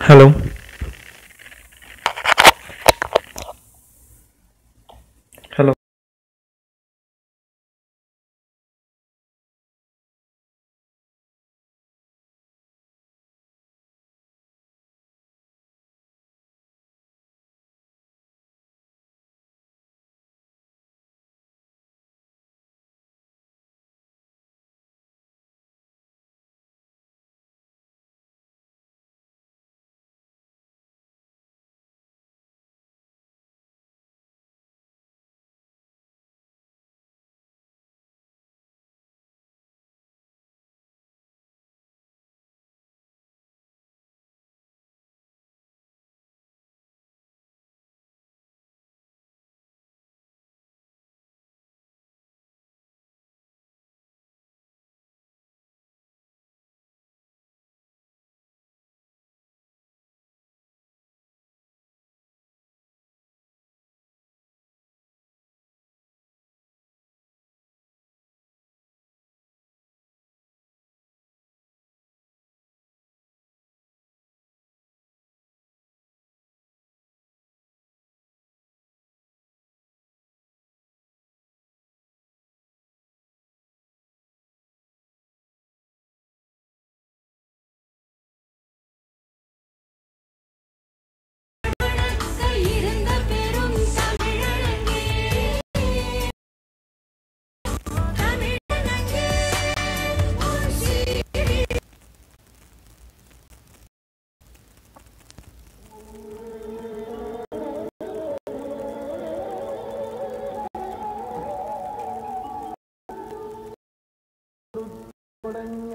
Hello But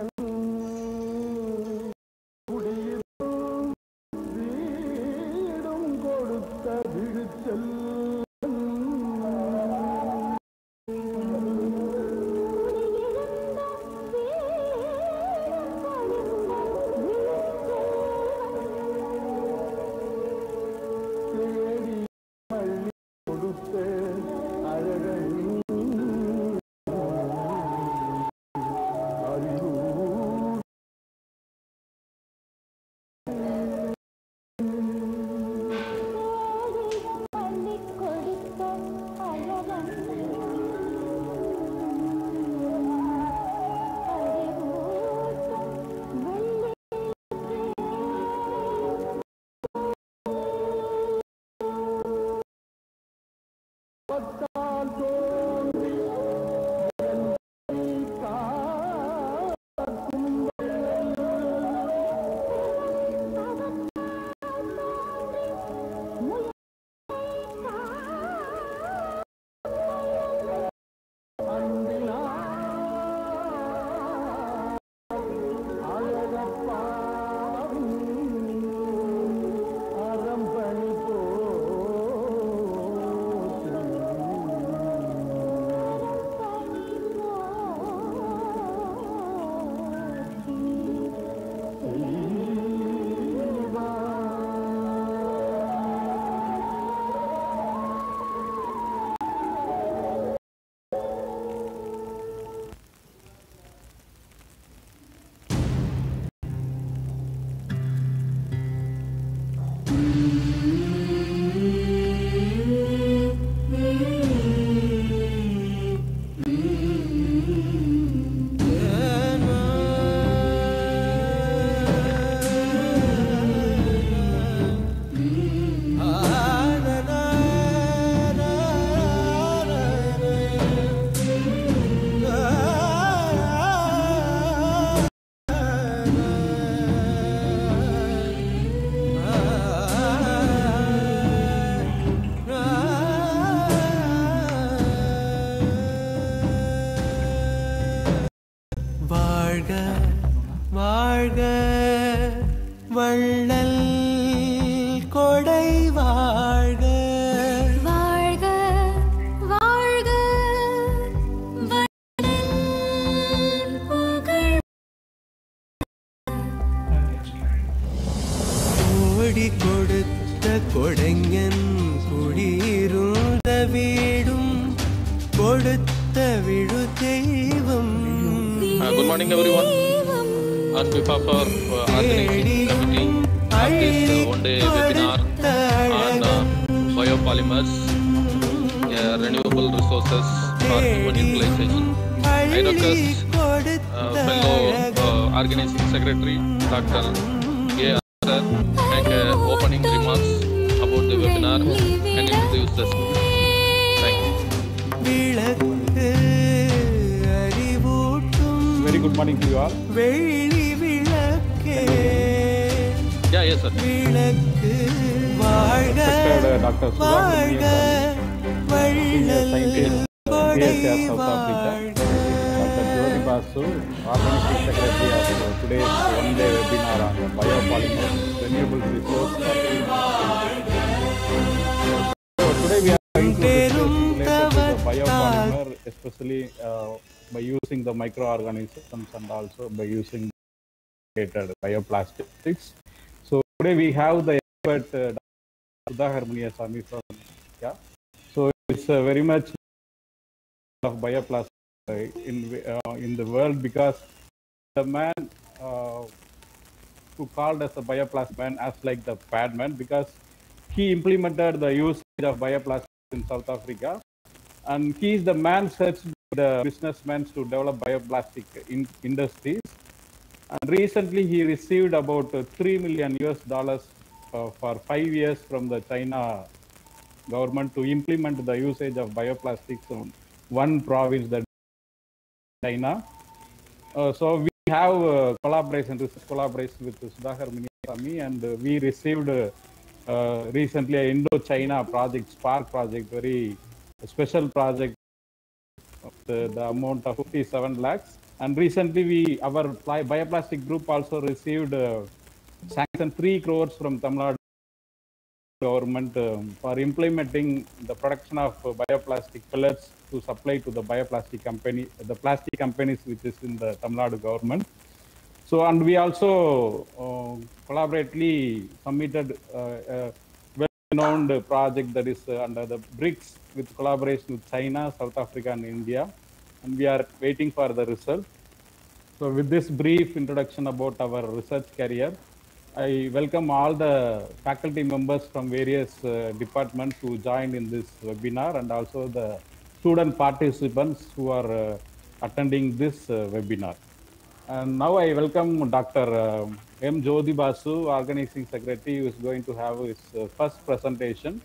தேடி கொடுத்த கொடைஞன் குடியிருந்த வீடும் கொடுத்த விழு தெய்வம் good morning everyone on behalf our organising committee of this one day webinar on biopolymers uh, renewable resources for human utilization I request uh, fellow uh, organizing secretary Dr. A. Arthur opening remarks about the webinar and introduce the speaker. Thank you. Very good morning to you all. Yeah, yes, sir. Respected Dr. Sudha scientist, கொடை PSR South Africa. Basu, Organic Secretary of today's one-day webinar on the biopolymer renewable resource. So today we are going to discuss the biopolymer, especially uh, by using the microorganisms and also by using bioplastics. So today we have the expert uh, Sudhakar Muniyasamy from yeah. So it's uh, very much of bioplastics in uh, in the world because the man uh, who called as a bioplast man as like the bad man because he implemented the usage of bioplastics in South Africa. And he is the man by the businessmen to develop bioplastic in industries. And recently he received about uh, 3 million US dollars uh, for five years from the China government to implement the usage of bioplastics in one province that China. Uh, so we have uh, collaboration, research collaboration with Sudhakar Muniyasamy, and uh, we received recently a Indo-China project, SPARC project, very special project the, the amount of 57 lakhs. And recently we, our bioplastic group also received uh, sanction 3 crores from Tamil Nadu government um, for implementing the production of uh, bioplastic pellets to supply to the bioplastic company, the plastic companies which is in the Tamil Nadu government. So, and we also uh, collaboratively submitted uh, a well-known project that is uh, under the BRICS with collaboration with China, South Africa, and India, and we are waiting for the result. So, with this brief introduction about our research career, I welcome all the faculty members from various uh, departments who joined in this webinar and also the student participants who are uh, attending this uh, webinar. And now I welcome Dr. uh, M. Jothi Basu, Organizing Secretary, who is going to have his uh, first presentation.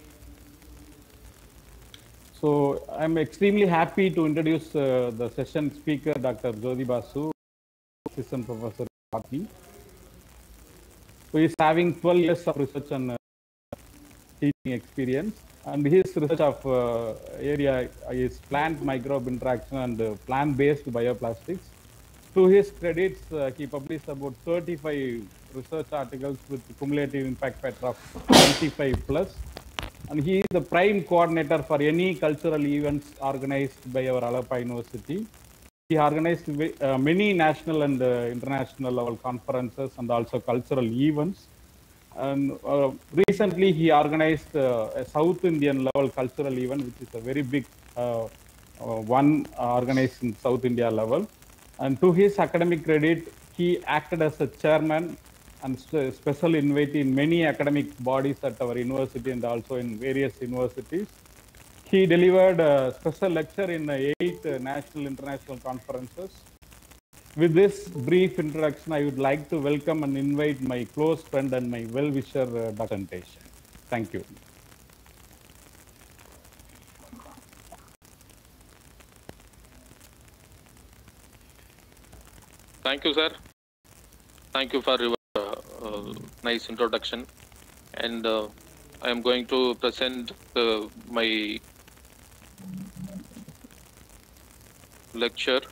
So I'm extremely happy to introduce uh, the session speaker, Dr. Jothi Basu, Assistant Professor Botany who is having 12 years of research and uh, teaching experience. And his research of uh, area is plant microbe interaction and uh, plant-based bioplastics. To his credits, uh, he published about 35 research articles with cumulative impact factor of 25 plus. And he is the prime coordinator for any cultural events organized by our Alagappa University. He organized uh, many national and uh, international level conferences and also cultural events. And uh, recently, he organized uh, a South Indian level cultural event, which is a very big uh, uh, one organized in South India level. And to his academic credit, he acted as a chairman and special invitee in many academic bodies at our university and also in various universities. He delivered a special lecture in eight national international conferences. With this brief introduction, I would like to welcome and invite my close friend and my well-wisher uh, Dr. Santesh. Thank you. Thank you, sir. Thank you for your uh, uh, nice introduction. And uh, I am going to present my lecture.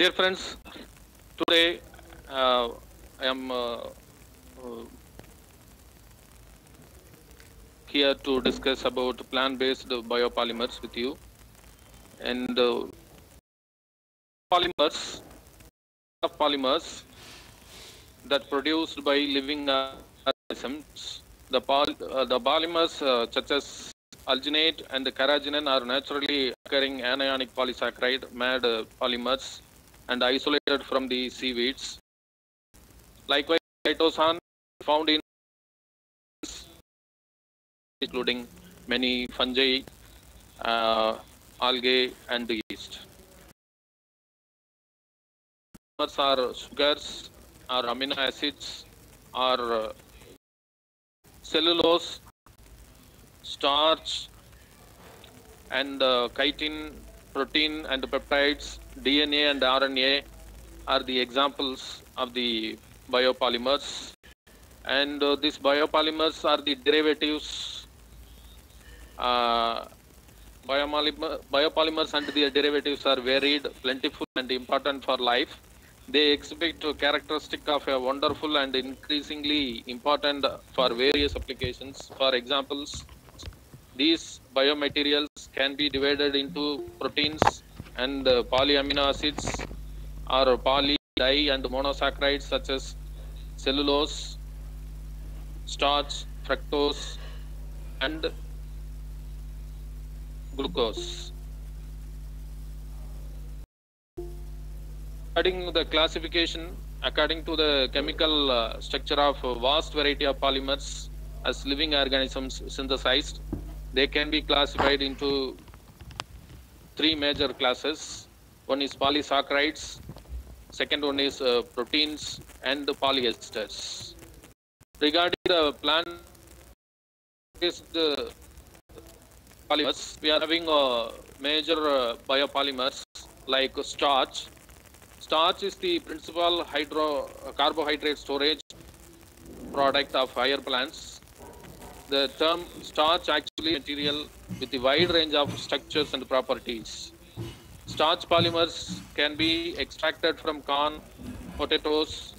Dear friends, today uh, I am uh, uh, here to discuss about plant-based biopolymers with you. And uh, polymers, of polymers that produced by living organisms. The, poly, uh, the polymers uh, such as alginate and carrageenan are naturally occurring anionic polysaccharide made uh, polymers and isolated from the seaweeds. Likewise, chitosan found in including many fungi, uh, algae, and the yeast. Polymers are sugars, are amino acids, are uh, cellulose, starch, and uh, chitin, protein, and the peptides, DNA, and RNA are the examples of the biopolymers. And uh, these biopolymers are the derivatives. Uh, biopolymer, biopolymers and their derivatives are varied, plentiful, and important for life. They exhibit a characteristic of a wonderful and increasingly important for various applications. For examples, these biomaterials can be divided into proteins and uh, polyamino acids or poly, di, and monosaccharides such as cellulose, starch, fructose, and glucose. Regarding the classification, according to the chemical uh, structure of a vast variety of polymers as living organisms synthesized, they can be classified into three major classes. One is polysaccharides, second one is uh, proteins, and the polyesters. Regarding the plant-based uh, polymers, we are having uh, major uh, biopolymers like starch. Starch is the principal hydro carbohydrate storage product of higher plants. The term starch actually material with a wide range of structures and properties. Starch polymers can be extracted from corn, potatoes,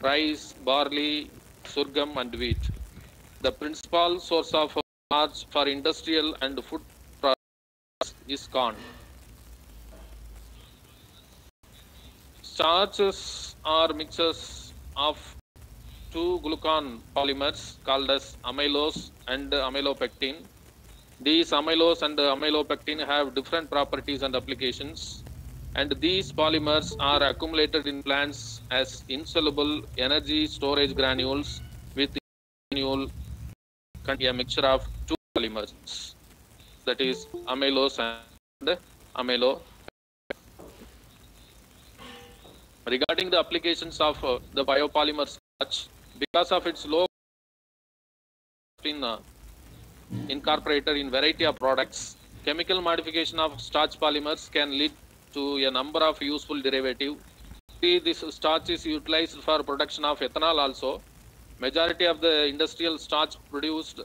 rice, barley, sorghum, and wheat. The principal source of starch for industrial and food products is corn. Starches are mixtures of two glucan polymers called as amylose and amylopectin. These amylose and amylopectin have different properties and applications, and these polymers are accumulated in plants as insoluble energy storage granules with granule a mixture of two polymers, that is amylose and amylo. Regarding the applications of uh, the biopolymer starch, because of its low been uh, incorporated in variety of products. Chemical modification of starch polymers can lead to a number of useful derivative. See, This starch is utilized for production of ethanol also. Majority of the industrial starch produced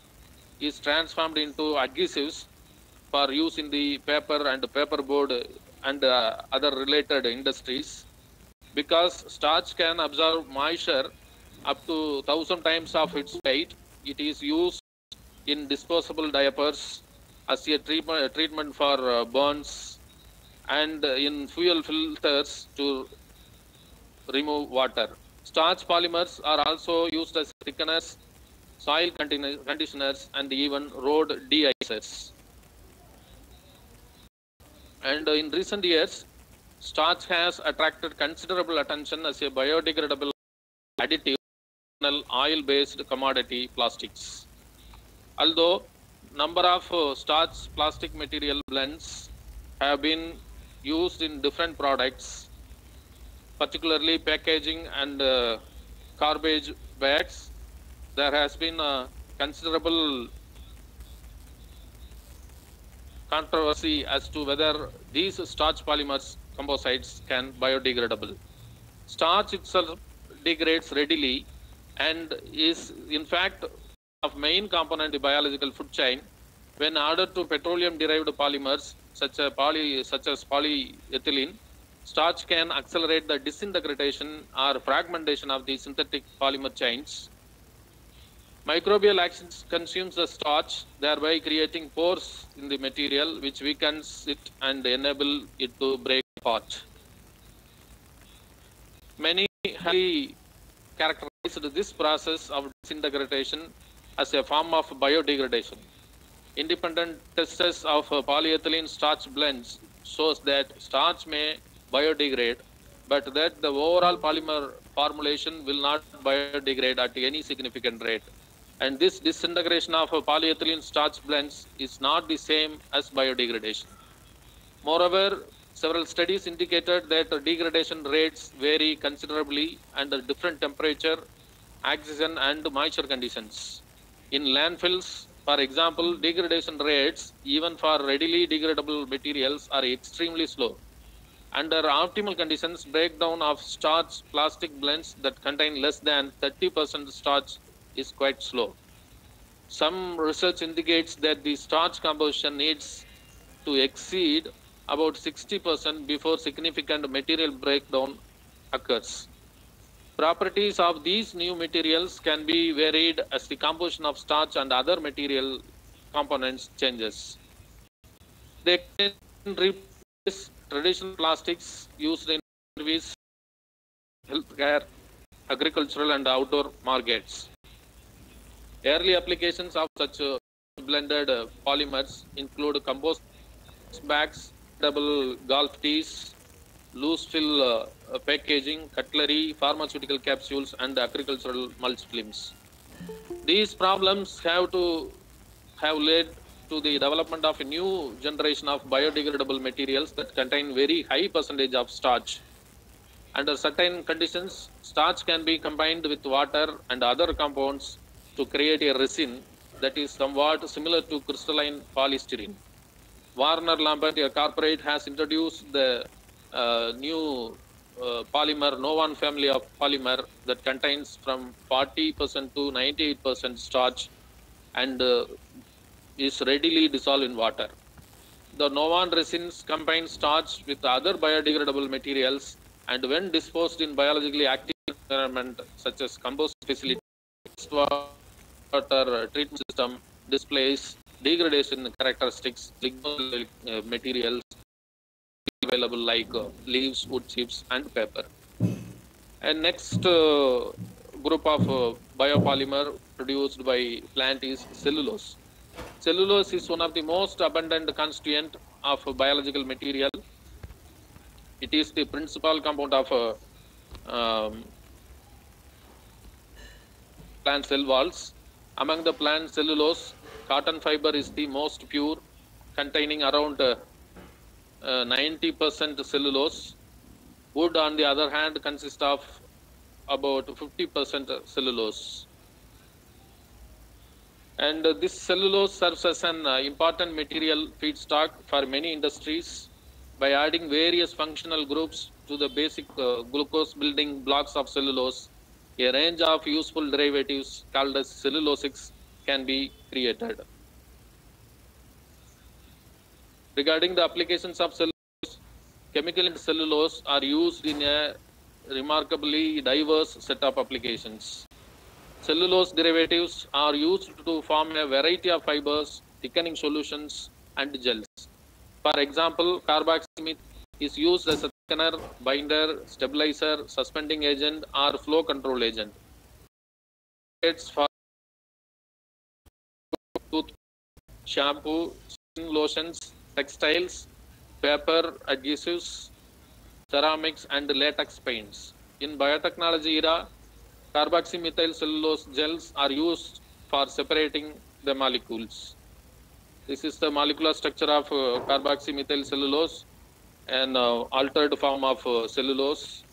is transformed into adhesives for use in the paper and paperboard and uh, other related industries. Because starch can absorb moisture up to 1000 times of its weight, it is used in disposable diapers as a treatment, treatment for uh, burns and in fuel filters to remove water. Starch polymers are also used as thickeners, soil conditioners, and even road de-icers. And in recent years, starch has attracted considerable attention as a biodegradable additive in oil-based commodity plastics. Although number of uh, starch plastic material blends have been used in different products, particularly packaging and uh, garbage bags, there has been a considerable controversy as to whether these starch polymers composites can biodegradable. Starch itself degrades readily and is in fact of main component in biological food chain when added to petroleum derived polymers such as poly such as polyethylene starch can accelerate the disintegration or fragmentation of the synthetic polymer chains. Microbial action consumes the starch, thereby creating pores in the material which weakens it and enable it to break apart. Many highly this process of disintegration as a form of biodegradation. Independent tests of polyethylene starch blends shows that starch may biodegrade, but that the overall polymer formulation will not biodegrade at any significant rate. And this disintegration of polyethylene starch blends is not the same as biodegradation. Moreover, several studies indicated that degradation rates vary considerably under different temperature, oxygen, and moisture conditions. In landfills, for example, degradation rates, even for readily degradable materials, are extremely slow. Under optimal conditions, breakdown of starch plastic blends that contain less than 30% starch is quite slow. Some research indicates that the starch composition needs to exceed about 60% before significant material breakdown occurs. Properties of these new materials can be varied as the composition of starch and other material components changes. They can replace traditional plastics used in service, healthcare, agricultural and outdoor markets. Early applications of such uh, blended uh, polymers include compost bags, double golf tees, loose fill uh, packaging, cutlery, pharmaceutical capsules, and the agricultural mulch films. These problems have to have led to the development of a new generation of biodegradable materials that contain very high percentage of starch. Under certain conditions, starch can be combined with water and other compounds to create a resin that is somewhat similar to crystalline polystyrene. Warner Lambert, a corporate, has introduced the uh, new uh, polymer, one family of polymer that contains from 40% to 98% starch and uh, is readily dissolved in water. The Novon resins combine starch with other biodegradable materials and when disposed in biologically active environment such as compost facility, water treatment system displays degradation characteristics, uh, materials available like uh, leaves, wood chips, and paper. And next uh, group of uh, biopolymer produced by plant is cellulose. Cellulose is one of the most abundant constituent of biological material. It is the principal compound of uh, um, plant cell walls. Among the plant cellulose, cotton fiber is the most pure, containing around uh, 90% cellulose. Wood, on the other hand, consists of about 50% cellulose. And this cellulose serves as an uh, important material feedstock for many industries by adding various functional groups to the basic uh, glucose building blocks of cellulose. A range of useful derivatives called as cellulosics can be created. Regarding the applications of cellulose, chemical and cellulose are used in a remarkably diverse set of applications. Cellulose derivatives are used to form a variety of fibers, thickening solutions, and gels. For example, carboxymeth is used as a thickener, binder, stabilizer, suspending agent, or flow control agent. It's for shampoo, skin lotions, textiles, paper adhesives, ceramics, and latex paints. In biotechnology era, carboxymethyl cellulose gels are used for separating the molecules. This is the molecular structure of uh, carboxymethyl cellulose, an uh, altered form of uh, cellulose.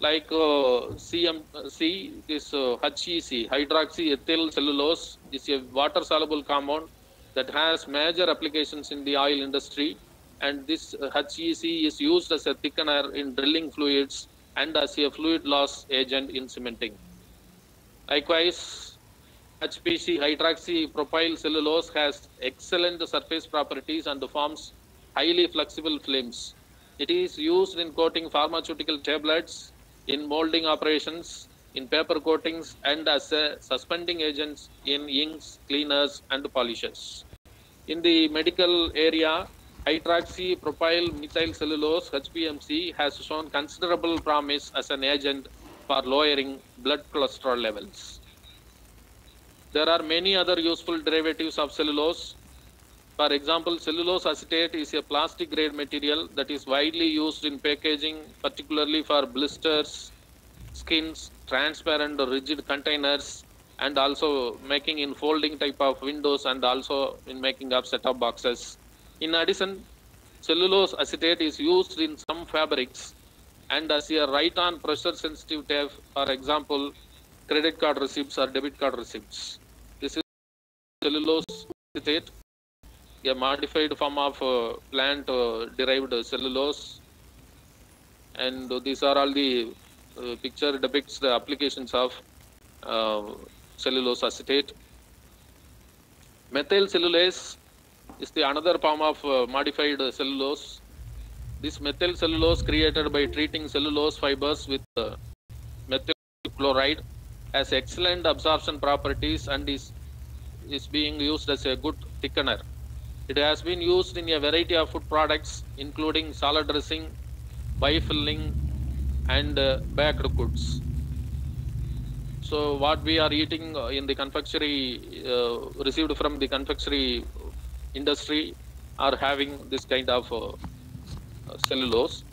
Like uh, CMC, this uh, HEC, hydroxyethyl cellulose, is a water-soluble compound that has major applications in the oil industry and this uh, HEC is used as a thickener in drilling fluids and as a fluid loss agent in cementing. Likewise, HPC hydroxypropyl cellulose has excellent surface properties and forms highly flexible films. It is used in coating pharmaceutical tablets, in molding operations, in paper coatings, and as a suspending agents in inks, cleaners, and polishers. In the medical area, hydroxypropyl methyl cellulose HPMC has shown considerable promise as an agent for lowering blood cholesterol levels. There are many other useful derivatives of cellulose. For example, cellulose acetate is a plastic grade material that is widely used in packaging, particularly for blisters, skins, transparent or rigid containers, and also making in folding type of windows and also in making of set-top boxes. In addition, cellulose acetate is used in some fabrics and as a write-on pressure sensitive tape, for example, credit card receipts or debit card receipts. This is cellulose acetate, a modified form of uh, plant uh, derived cellulose. And these are all the uh, picture depicts the applications of uh, cellulose acetate. Methyl cellulose is the another form of uh, modified cellulose. This methyl cellulose created by treating cellulose fibers with uh, methyl chloride has excellent absorption properties and is, is being used as a good thickener. It has been used in a variety of food products including salad dressing, bifilling and uh, baked goods. So what we are eating uh, in the confectionery uh, received from the confectionery industry are having this kind of uh, cellulose.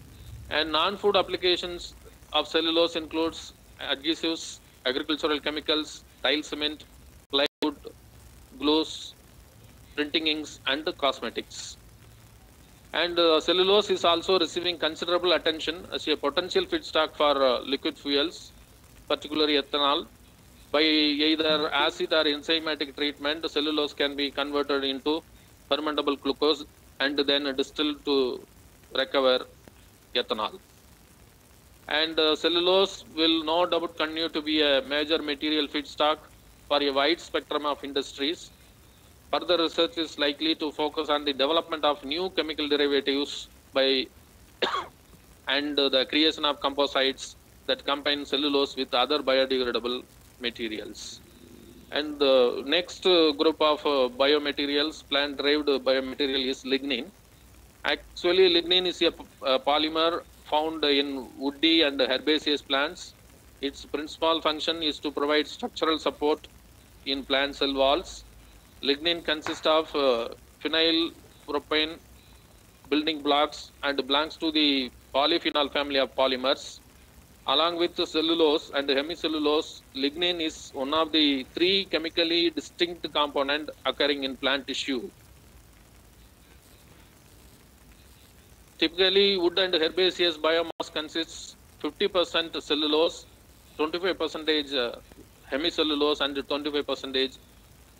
And non-food applications of cellulose includes adhesives, agricultural chemicals, tile cement, plywood, glues, printing inks, and cosmetics. And uh, cellulose is also receiving considerable attention as a potential feedstock for uh, liquid fuels, particularly ethanol. By either acid or enzymatic treatment, cellulose can be converted into fermentable glucose and then distilled to recover ethanol. And uh, cellulose will no doubt continue to be a major material feedstock for a wide spectrum of industries. Further research is likely to focus on the development of new chemical derivatives by and uh, the creation of composites that combine cellulose with other biodegradable materials. And the next uh, group of uh, biomaterials, plant-derived biomaterial is lignin. Actually, lignin is a polymer found in woody and herbaceous plants. Its principal function is to provide structural support in plant cell walls. Lignin consists of uh, phenyl propane building blocks and belongs to the polyphenol family of polymers. Along with cellulose and the hemicellulose, lignin is one of the three chemically distinct component occurring in plant tissue. Typically, wood and herbaceous biomass consists 50% cellulose, 25% uh, hemicellulose, and 25%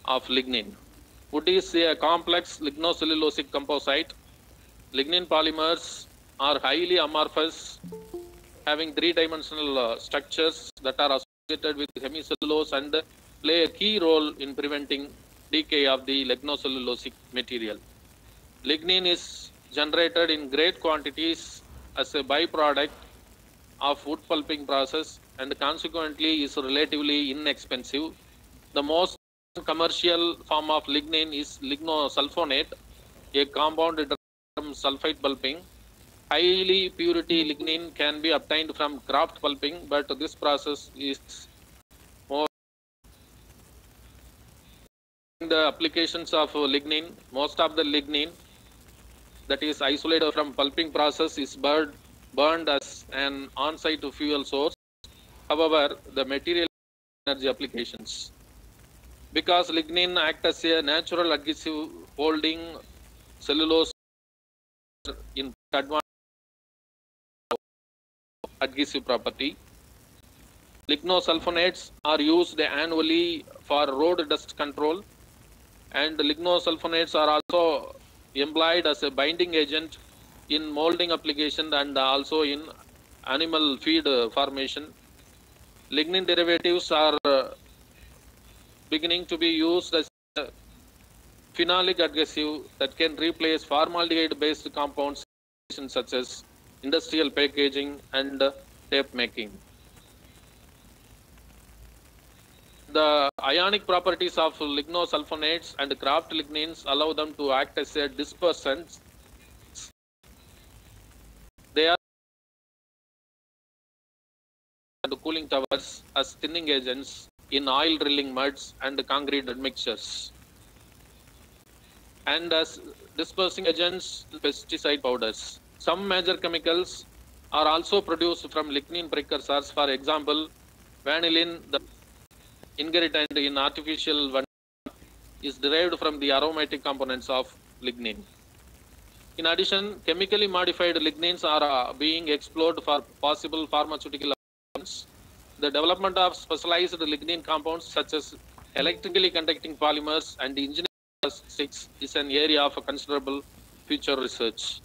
of lignin. Wood is a complex lignocellulosic composite. Lignin polymers are highly amorphous, having three-dimensional uh, structures that are associated with hemicellulose and play a key role in preventing decay of the lignocellulosic material. Lignin is generated in great quantities as a byproduct of wood pulping process and consequently is relatively inexpensive. The most commercial form of lignin is lignosulfonate, a compound derived from sulfite pulping. Highly purity lignin can be obtained from kraft pulping, but this process is more the applications of lignin. Most of the lignin that is isolated from pulping process is burned, burned as an on-site fuel source. However, the material energy applications. Because lignin acts as a natural adhesive holding cellulose in advanced adhesive property. Lignosulfonates are used annually for road dust control and lignosulfonates are also employed as a binding agent in molding application and also in animal feed uh, formation. Lignin derivatives are uh, beginning to be used as a phenolic adhesive that can replace formaldehyde based compounds such as industrial packaging, and tape making. The ionic properties of lignosulfonates and kraft lignins allow them to act as a dispersants. They are and cooling towers as thinning agents in oil drilling muds and concrete mixtures and as dispersing agents pesticide powders. Some major chemicals are also produced from lignin precursors. For example, vanillin, the ingredient in artificial vanilla, is derived from the aromatic components of lignin. In addition, chemically modified lignins are uh, being explored for possible pharmaceutical applications. The development of specialized lignin compounds such as electrically conducting polymers and engineering plastics is an area of considerable future research.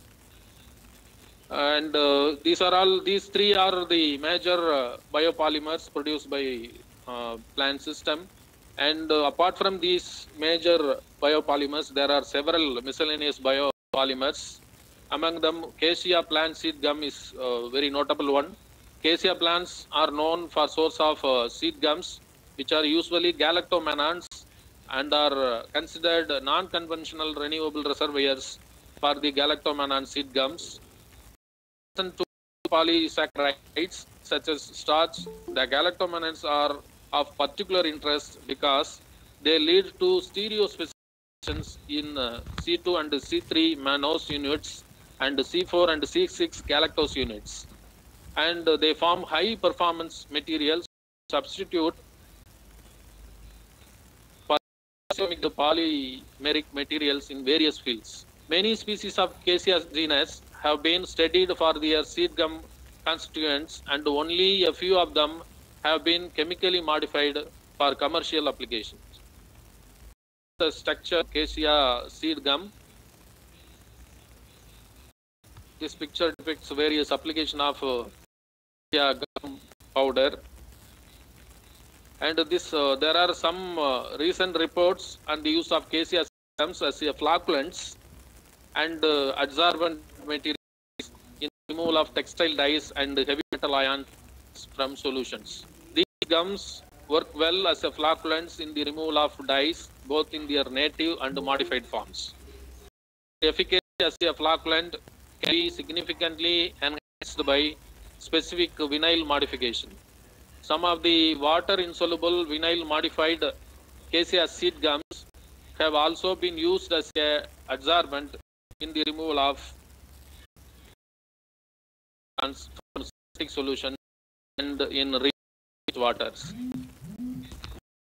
And uh, these are all, these three are the major uh, biopolymers produced by uh, plant system. And uh, apart from these major biopolymers, there are several miscellaneous biopolymers. Among them, cassia plant seed gum is a very notable one. Cassia plants are known for source of uh, seed gums, which are usually galactomannans and are uh, considered non-conventional renewable reservoirs for the galactomannan seed gums. To polysaccharides such as starch, the galactomannans are of particular interest because they lead to stereospecifications in uh, C2 and C3 mannose units and C4 and C6 galactose units. And uh, they form high performance materials substitute polymeric polymeric materials in various fields. Many species of Cassia genus have been studied for their seed gum constituents and only a few of them have been chemically modified for commercial applications. The structure Cassia seed gum. This picture depicts various application of uh, Cassia gum powder and this uh, there are some uh, recent reports on the use of cassia systems as a flocculants and uh, adsorbent materials in removal of textile dyes and heavy metal ions from solutions. These gums work well as a flocculants in the removal of dyes both in their native and modified forms. The efficacy as a flocculant can be significantly enhanced by specific vinyl modification. Some of the water insoluble vinyl modified cassia seed gums have also been used as a adsorbent in the removal of solution and in rich waters.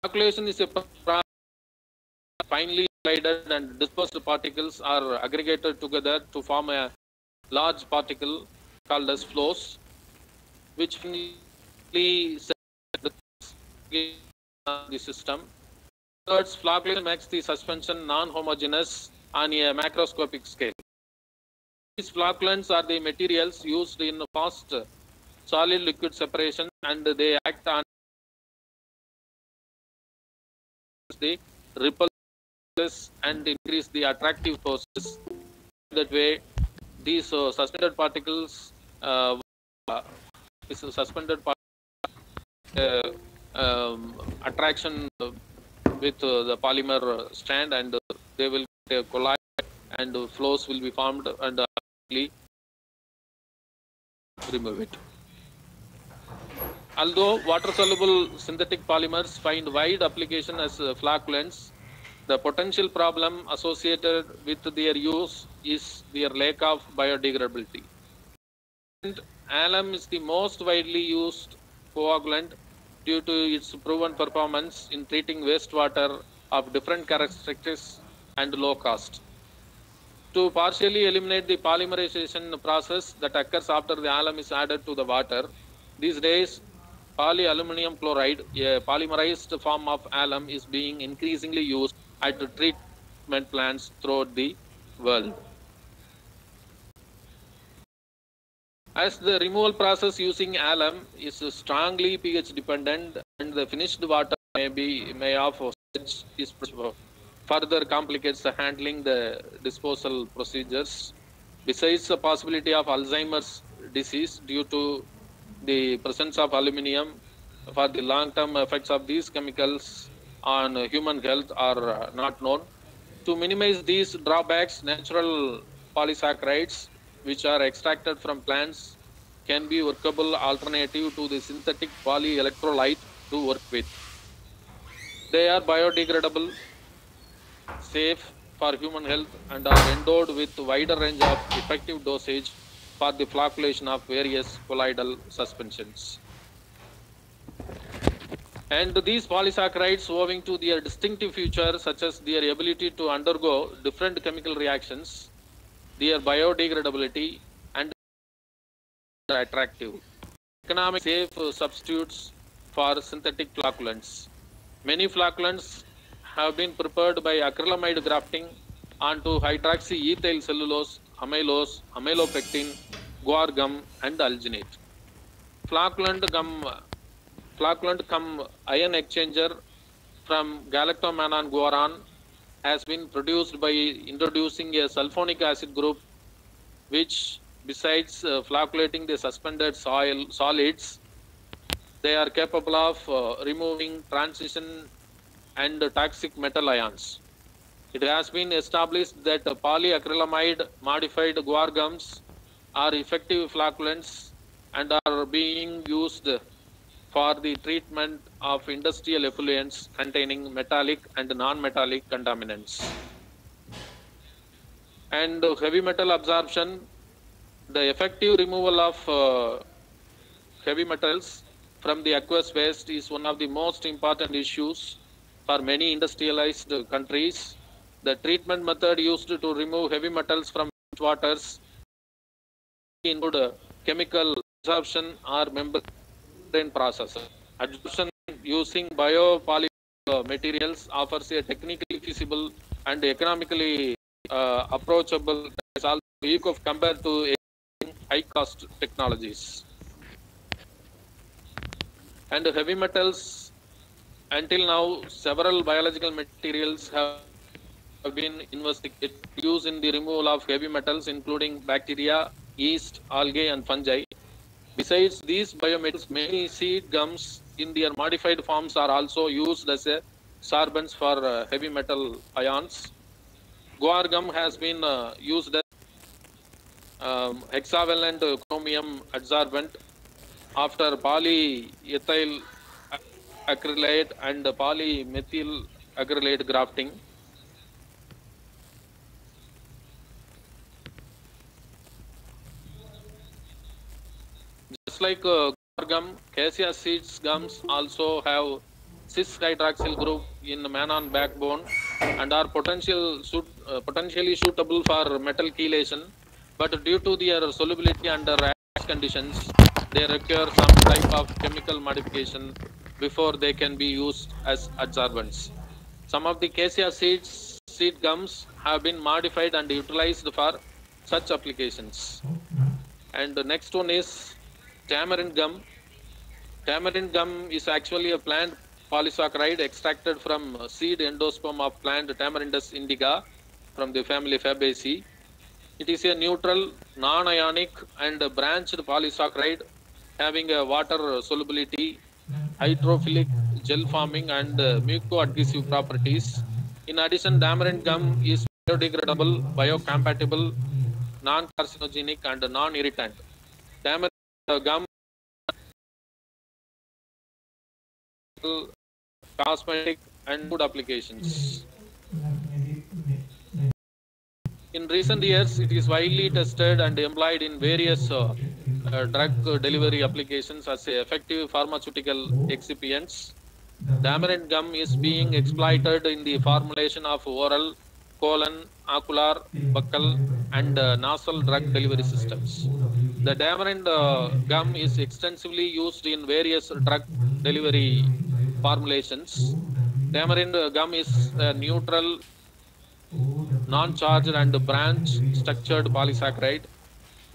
Calculation is a process finely divided and dispersed particles are aggregated together to form a large particle called as flocs, which finally the system. Third, flocculation makes the suspension non-homogeneous on a macroscopic scale. These flocculants are the materials used in fast solid liquid separation and they act on the repulses and increase the attractive forces. That way, these uh, suspended particles, uh, this suspended uh, um, attraction with uh, the polymer strand and they will collide and flocs will be formed and remove it. Although water-soluble synthetic polymers find wide application as flocculants, the potential problem associated with their use is their lack of biodegradability. And alum is the most widely used coagulant due to its proven performance in treating wastewater of different characteristics and low cost. To partially eliminate the polymerization process that occurs after the alum is added to the water, these days polyaluminum chloride, a polymerized form of alum, is being increasingly used at treatment plants throughout the world. As the removal process using alum is strongly pH dependent and the finished water may be may of such is further complicates the handling the disposal procedures. Besides the possibility of Alzheimer's disease due to the presence of aluminium for the long term effects of these chemicals on human health are uh, not known. To minimize these drawbacks, natural polysaccharides, which are extracted from plants, can be workable alternative to the synthetic polyelectrolyte to work with. They are biodegradable, safe for human health, and are endowed with wider range of effective dosage for the flocculation of various colloidal suspensions. And these polysaccharides, owing to their distinctive features such as their ability to undergo different chemical reactions, their biodegradability, and are attractive. Economic safe substitutes for synthetic flocculants. Many flocculants have been prepared by acrylamide grafting onto hydroxyethyl cellulose, amylose, amylopectin, guar gum, and alginate. Flocculant gum, flocculant cum ion exchanger from galactomannan guaran has been produced by introducing a sulfonic acid group which besides uh, flocculating the suspended soil solids they are capable of uh, removing transition and toxic metal ions. It has been established that polyacrylamide modified guar gums are effective flocculants and are being used for the treatment of industrial effluents containing metallic and non-metallic contaminants. And heavy metal absorption, the effective removal of uh, heavy metals from the aqueous waste is one of the most important issues for many industrialized countries. The treatment method used to remove heavy metals from waters include chemical absorption or membrane process. Adsorption using biopoly uh, materials offers a technically feasible and economically uh, approachable also compared to high cost technologies. And heavy metals, until now, several biological materials have been investigated used in the removal of heavy metals, including bacteria, yeast, algae, and fungi. Besides these biometals, many seed gums in their modified forms are also used as a sorbents for uh, heavy metal ions. Guar gum has been uh, used as um, hexavalent chromium adsorbent after polyethyl acrylate and polymethyl acrylate grafting. Just like uh, gum, cassia seeds gums also have cis hydroxyl group in mannan backbone and are potential suit, uh, potentially suitable for metal chelation, but due to their solubility under conditions, they require some type of chemical modification before they can be used as adsorbents. Some of the cassia seeds seed gums have been modified and utilized for such applications. And the next one is tamarind gum. Tamarind gum is actually a plant polysaccharide extracted from seed endosperm of plant Tamarindus indica from the family Fabaceae. It is a neutral, non-ionic and branched polysaccharide having a water solubility, hydrophilic gel forming and uh, properties. In addition, tamarind gum is biodegradable, biocompatible, non-carcinogenic and non-irritant. Tamarind uh, gum cosmetic and food applications. In recent years, it is widely tested and employed in various uh, drug delivery applications as effective pharmaceutical excipients. Tamarind gum is being exploited in the formulation of oral, colon, ocular, buccal, and uh, nasal drug delivery systems. The tamarind uh, gum is extensively used in various drug delivery formulations. Tamarind uh, gum is a neutral, non-charged and branch structured polysaccharide.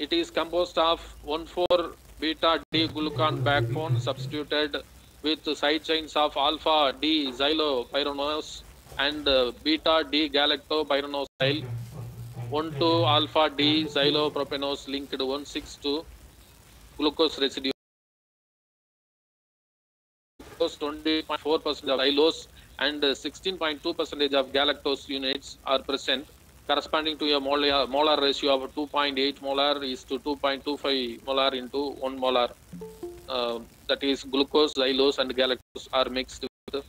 It is composed of 1,4 beta D glucan backbone substituted with side chains of alpha D xylopyranose and uh, beta D galactopyranosyl 1 to alpha D xylopyranose linked 1,6 to glucose residue. Glucose 20.4 percent of xylose and 16.2% of galactose units are present, corresponding to a molar, molar ratio of 2.8 molar is to 2.25 molar into 1 molar. Uh, that is glucose, xylose, and galactose are mixed with,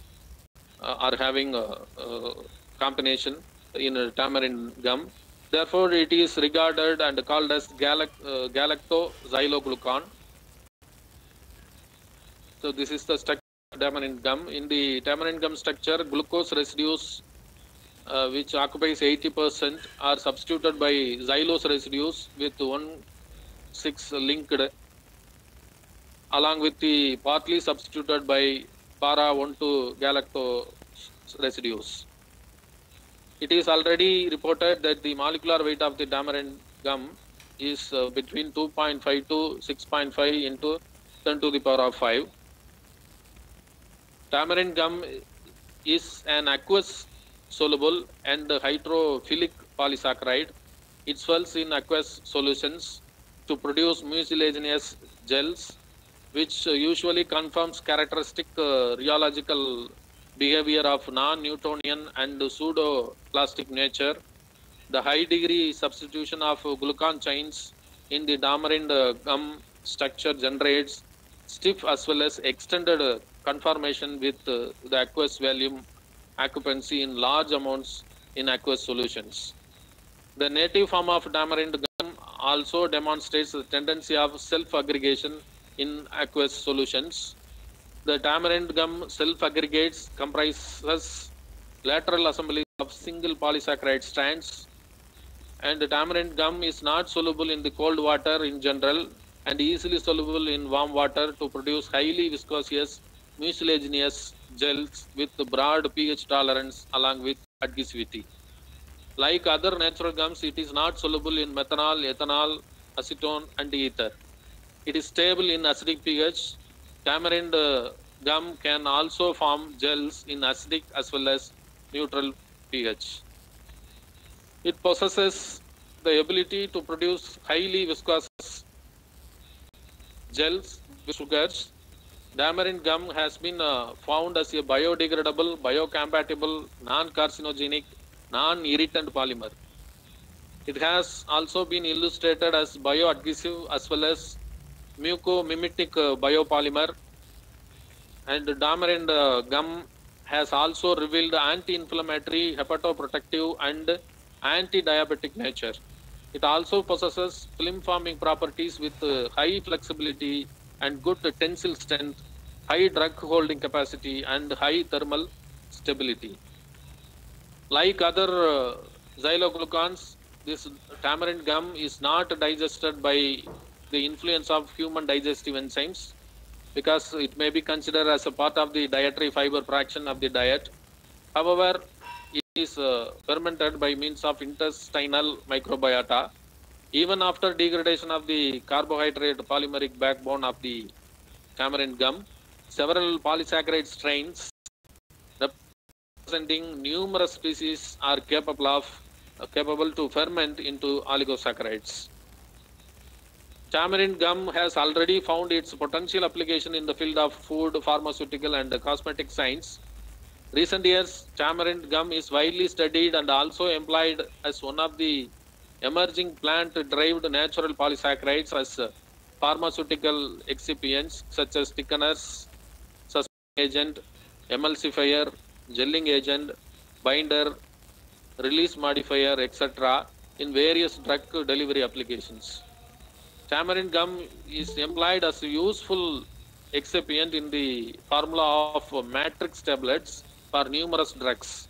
uh, are having a, a combination in a tamarind gum. Therefore, it is regarded and called as galact, uh, galactoxyloglucan. So this is the structure of tamarind gum. In the tamarind gum structure, glucose residues uh, which occupies 80% are substituted by xylose residues with 1 6 linked along with the partly substituted by para 1 to galactose residues. It is already reported that the molecular weight of the tamarind gum is uh, between 2.5 to 6.5 into 10 to the power of 5. Tamarind gum is an aqueous soluble and hydrophilic polysaccharide. It swells in aqueous solutions to produce mucilaginous gels, which usually confirms characteristic uh, rheological behavior of non-Newtonian and pseudo-plastic nature. The high degree substitution of glucan chains in the tamarind uh, gum structure generates stiff as well as extended uh, conformation with uh, the aqueous volume occupancy in large amounts in aqueous solutions. The native form of tamarind gum also demonstrates the tendency of self-aggregation in aqueous solutions. The tamarind gum self-aggregates comprises lateral assembly of single polysaccharide strands and the tamarind gum is not soluble in the cold water in general and easily soluble in warm water to produce highly viscous mucilaginous gels with broad pH tolerance along with adhesivity. Like other natural gums, it is not soluble in methanol, ethanol, acetone, and ether. It is stable in acidic pH. Tamarind uh, gum can also form gels in acidic as well as neutral pH. It possesses the ability to produce highly viscous gels with sugars. Tamarind gum has been uh, found as a biodegradable, biocompatible, non-carcinogenic, non-irritant polymer. It has also been illustrated as bioadhesive as well as mucomimetic uh, biopolymer. And tamarind uh, gum has also revealed anti-inflammatory, hepatoprotective, and anti-diabetic nature. It also possesses film-forming properties with uh, high flexibility and good tensile strength, high drug holding capacity, and high thermal stability. Like other uh, xyloglucans, this tamarind gum is not digested by the influence of human digestive enzymes because it may be considered as a part of the dietary fiber fraction of the diet. However, it is uh, fermented by means of intestinal microbiota. Even after degradation of the carbohydrate polymeric backbone of the tamarind gum, several polysaccharide strains representing numerous species are capable of uh, capable to ferment into oligosaccharides. Tamarind gum has already found its potential application in the field of food, pharmaceutical, and cosmetic science. Recent years, tamarind gum is widely studied and also employed as one of the emerging plant-derived natural polysaccharides as pharmaceutical excipients such as thickeners, suspending agent, emulsifier, gelling agent, binder, release modifier, etc. in various drug delivery applications. Tamarind gum is employed as a useful excipient in the formula of matrix tablets for numerous drugs.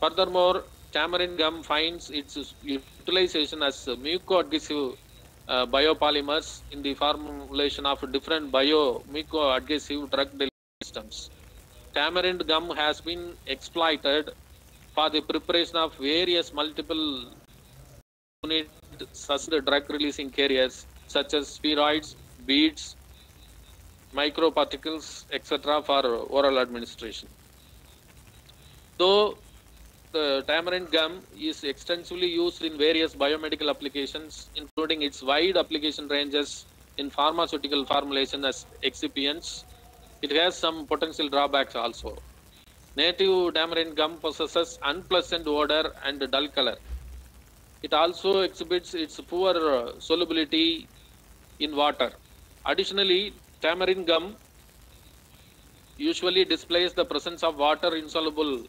Furthermore, tamarind gum finds its utilization as mucoadhesive uh, biopolymers in the formulation of different bio mucoadhesive drug delivery systems. Tamarind gum has been exploited for the preparation of various multiple unit such drug releasing carriers such as spheroids, beads, microparticles, etc. for oral administration. Though the tamarind gum is extensively used in various biomedical applications, including its wide application ranges in pharmaceutical formulation as excipients, it has some potential drawbacks also. Native tamarind gum possesses unpleasant odor and dull color. It also exhibits its poor uh, solubility in water. Additionally, tamarind gum usually displays the presence of water insoluble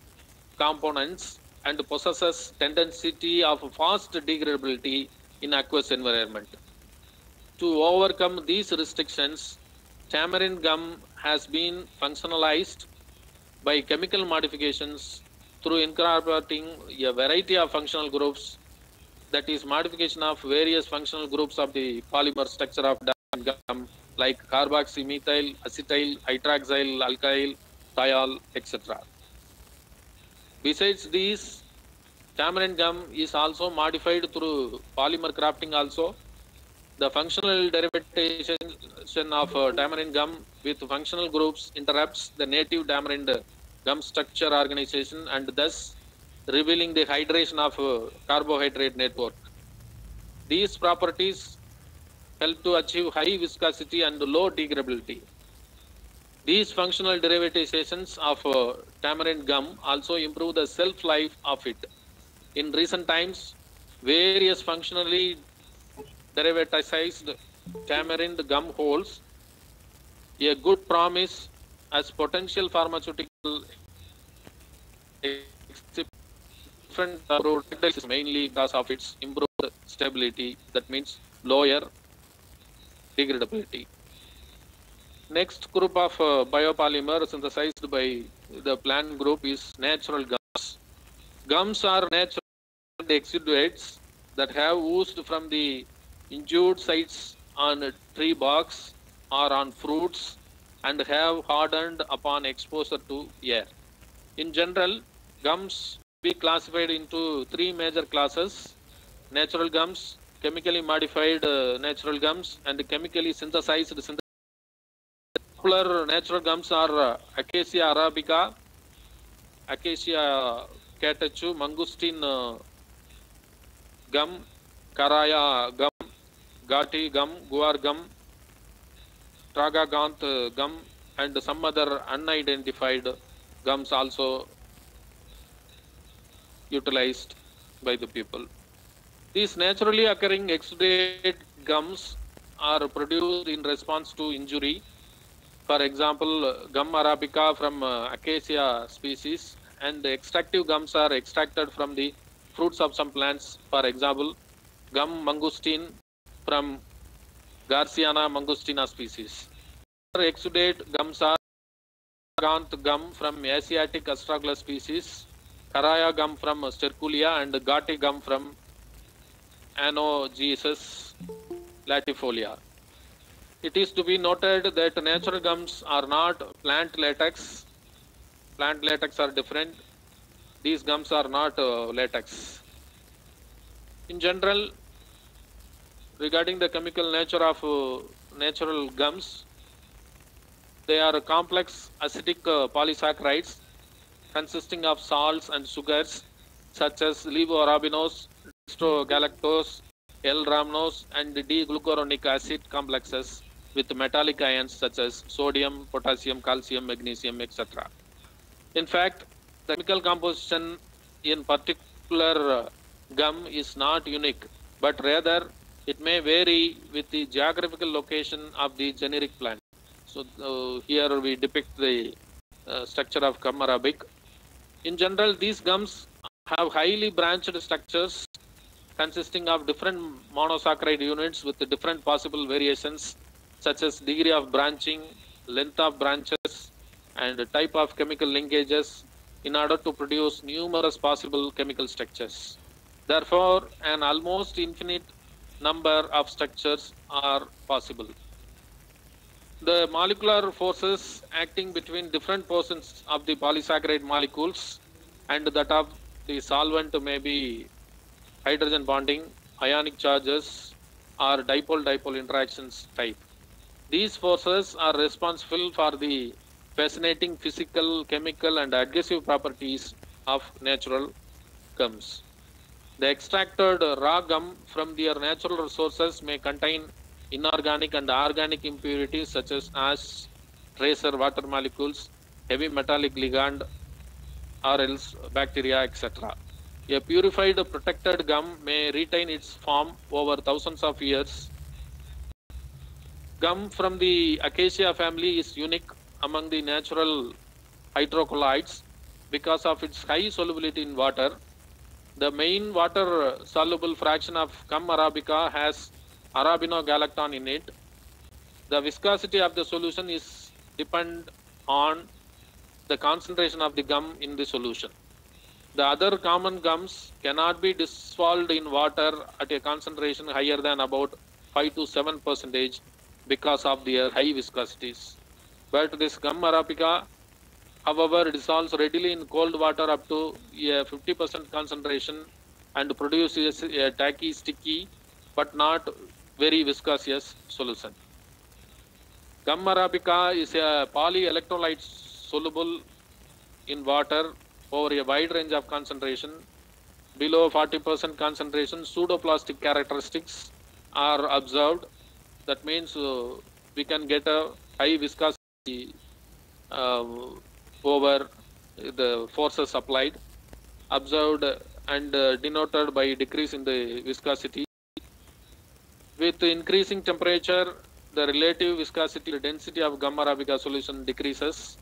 components and possesses tendency of fast degradability in aqueous environment. To overcome these restrictions, tamarind gum has been functionalized by chemical modifications through incorporating a variety of functional groups that is modification of various functional groups of the polymer structure of gum like carboxymethyl, acetyl, hydroxyl, alkyl, thiol, etc. Besides these, tamarind gum is also modified through polymer grafting also. The functional derivation of uh, tamarind gum with functional groups interrupts the native tamarind gum structure organization and thus revealing the hydration of uh, carbohydrate network. These properties help to achieve high viscosity and low degradability. These functional derivatizations of uh, tamarind gum also improve the shelf life of it. In recent times, various functionally derivatized tamarind gum holds a good promise as potential pharmaceutical different products mainly because of its improved stability that means lower degradability next group of uh, biopolymer synthesized by the plant group is natural gums gums are natural exudates that have oozed from the injured sites on tree barks or on fruits and have hardened upon exposure to air. In general, gums be classified into three major classes natural gums, chemically modified uh, natural gums, and chemically synthesized. Synth- Popular natural gums are uh, Acacia arabica, Acacia catechu, mangosteen uh, gum, karaya gum, Ghatti gum, Guar gum, Tragacanth uh, gum, and some other unidentified gums also utilized by the people. These naturally occurring exudate gums are produced in response to injury. For example, gum arabica from uh, acacia species and the extractive gums are extracted from the fruits of some plants. For example, gum mangosteen from Garcinia mangostana species. Exudate gums are Ganth gum from Asiatic astragalus species, Karaya gum from Sterculia and Ghatti gum from Anogeissus latifolia. It is to be noted that natural gums are not plant latex. Plant latex are different. These gums are not uh, latex. In general, regarding the chemical nature of uh, natural gums, they are complex acidic uh, polysaccharides consisting of salts and sugars such as levoarabinose, dextrogalactose, L-rhamnose and D-glucuronic acid complexes with metallic ions such as sodium, potassium, calcium, magnesium, etc. In fact, the chemical composition in particular uh, gum is not unique, but rather it may vary with the geographical location of the generic plant. So uh, here we depict the uh, structure of gum arabic. In general, these gums have highly branched structures consisting of different monosaccharide units with different possible variations such as degree of branching, length of branches, and type of chemical linkages in order to produce numerous possible chemical structures. Therefore, an almost infinite number of structures are possible. The molecular forces acting between different portions of the polysaccharide molecules and that of the solvent may be hydrogen bonding, ionic charges, or dipole-dipole interactions type. These forces are responsible for the fascinating physical, chemical, and adhesive properties of natural gums. The extracted raw gum from their natural resources may contain inorganic and organic impurities such as ash, tracer water molecules, heavy metallic ligand, or else bacteria, etc. A purified protected gum may retain its form over thousands of years. Gum from the Acacia family is unique among the natural hydrocolloids because of its high solubility in water. The main water soluble fraction of gum arabica has arabinogalactan in it. The viscosity of the solution is depend on the concentration of the gum in the solution. The other common gums cannot be dissolved in water at a concentration higher than about 5 to 7 percentage because of their high viscosities. But this gum arabica, however, dissolves readily in cold water up to a 50% concentration and produces a tacky, sticky, but not very viscous solution. Gum arabica is a polyelectrolyte soluble in water over a wide range of concentration. Below 40% concentration, pseudoplastic characteristics are observed. That means uh, we can get a high viscosity uh, over the forces applied, observed and uh, denoted by decrease in the viscosity. With increasing temperature, the relative viscosity density of gum arabica solution decreases.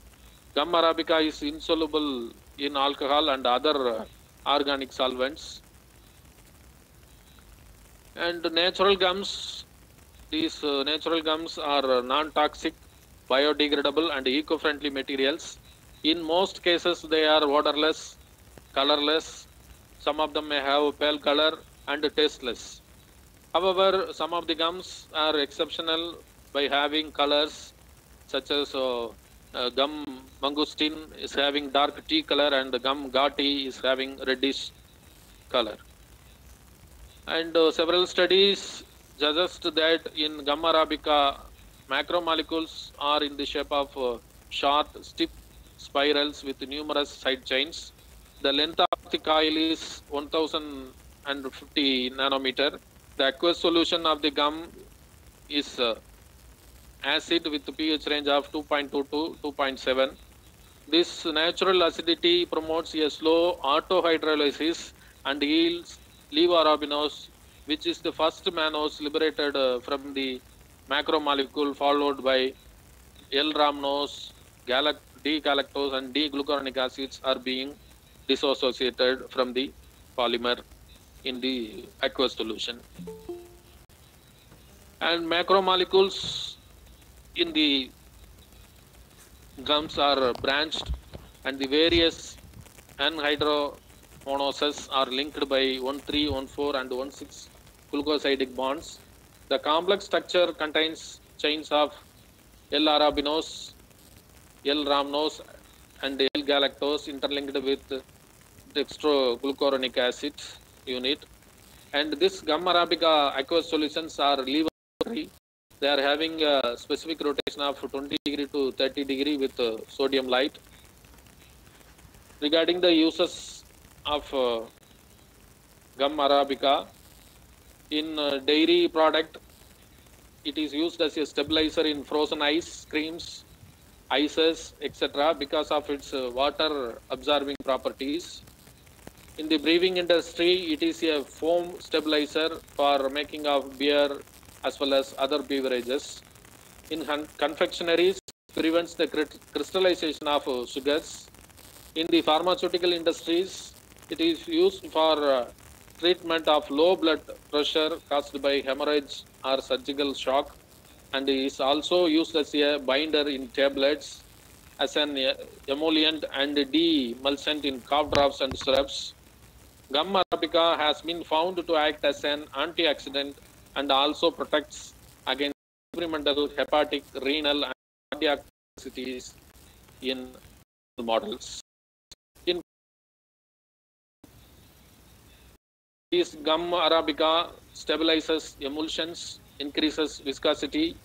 Gum arabica is insoluble in alcohol and other organic solvents. And natural gums, these uh, natural gums are uh, non-toxic, biodegradable and eco-friendly materials. In most cases, they are waterless, colorless. Some of them may have pale color and tasteless. However, some of the gums are exceptional by having colors such as uh, uh, gum mangosteen is having dark tea color and gum ghatti is having reddish color. And uh, several studies suggest that in gum arabica, macromolecules are in the shape of uh, short, stiff spirals with numerous side chains. The length of the coil is 1050 nanometer. The aqueous solution of the gum is uh, acid with pH range of 2.2 to 2.7. This natural acidity promotes a slow autohydrolysis and yields levoarabinose, which is the first mannose liberated uh, from the macromolecule, followed by L-rhamnose, galact- D-galactose, and D-glucuronic acids are being dissociated from the polymer in the aqueous solution. And macromolecules in the gums are branched and the various anhydromonoses are linked by 1,3, 1,4 and 1,6 glucosidic bonds. The complex structure contains chains of L-arabinose, L-rhamnose and L-galactose interlinked with dextroglucuronic acid unit. And this gum arabica aqueous solutions are lever free they are having a specific rotation of 20 degree to 30 degree with uh, sodium light. Regarding the uses of uh, gum arabica, in uh, dairy product, it is used as a stabilizer in frozen ice creams, ices, etc. because of its uh, water absorbing properties. In the brewing industry, it is a foam stabilizer for making of beer, as well as other beverages. In confectionaries, prevents the crystallization of uh, sugars. In the pharmaceutical industries, it is used for uh, treatment of low blood pressure caused by hemorrhage or surgical shock and is also used as a binder in tablets, as an emollient and demulcent in cough drops and syrups. Gum arabica has been found to act as an antioxidant and also protects against experimental hepatic, renal, and cardiac toxicities in models. This gum arabica stabilizes emulsions, increases viscosity,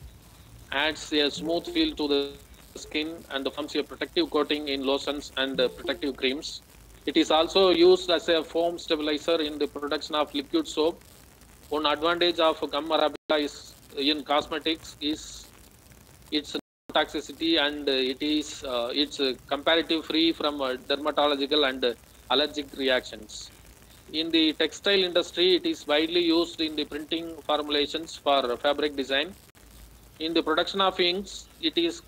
adds a smooth feel to the skin, and forms a protective coating in lotions and protective creams. It is also used as a foam stabilizer in the production of liquid soap One advantage of gum arabica is in cosmetics is its toxicity and it is uh, it's comparative free from uh, dermatological and allergic reactions. In the textile industry, it is widely used in the printing formulations for fabric design. In the production of inks, it is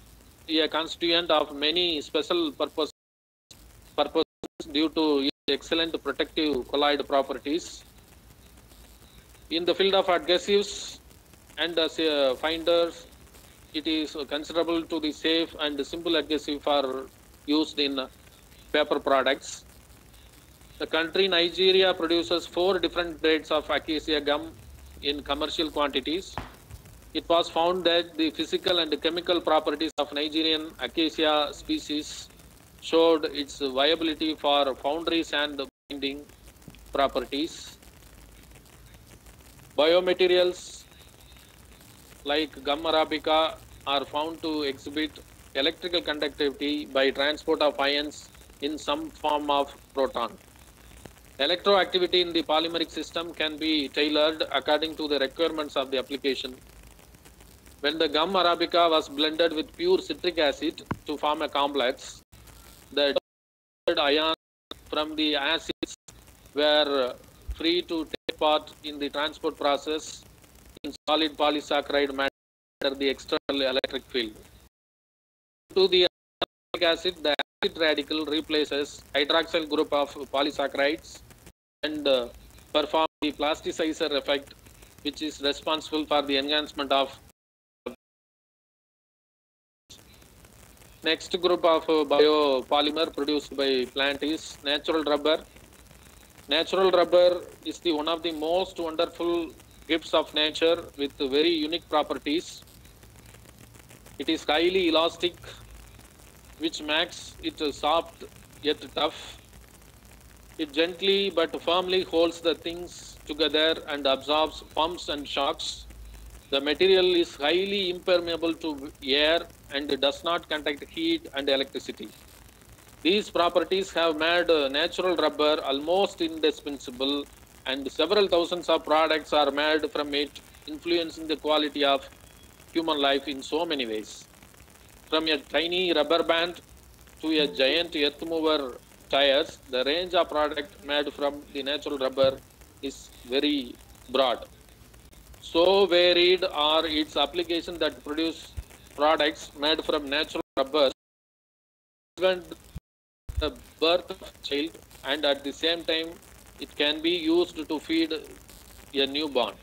a constituent of many special purpose purposes due to its excellent protective colloid properties. In the field of adhesives and as uh, finders, it is considerable to the safe and simple adhesive for used in uh, paper products. The country Nigeria produces four different grades of acacia gum in commercial quantities. It was found that the physical and chemical properties of Nigerian acacia species showed its viability for foundries and binding properties. Biomaterials like gum arabica are found to exhibit electrical conductivity by transport of ions in some form of proton. Electroactivity in the polymeric system can be tailored according to the requirements of the application. When the gum arabica was blended with pure citric acid to form a complex, the ions from the acids were free to take part in the transport process in solid polysaccharide matter under the external electric field. To the acid, the radical replaces hydroxyl group of polysaccharides and uh, perform the plasticizer effect, which is responsible for the enhancement of Next group of uh, biopolymer produced by plant is natural rubber. Natural rubber is the one of the most wonderful gifts of nature with very unique properties. It is highly elastic, which makes it soft yet tough. It gently but firmly holds the things together and absorbs pumps and shocks. The material is highly impermeable to air and does not conduct heat and electricity. These properties have made natural rubber almost indispensable and several thousands of products are made from it, influencing the quality of human life in so many ways. From a tiny rubber band to a giant earth mover tires, the range of product made from the natural rubber is very broad. So varied are its applications that produce products made from natural rubber prevent the birth of child and at the same time it can be used to feed a newborn.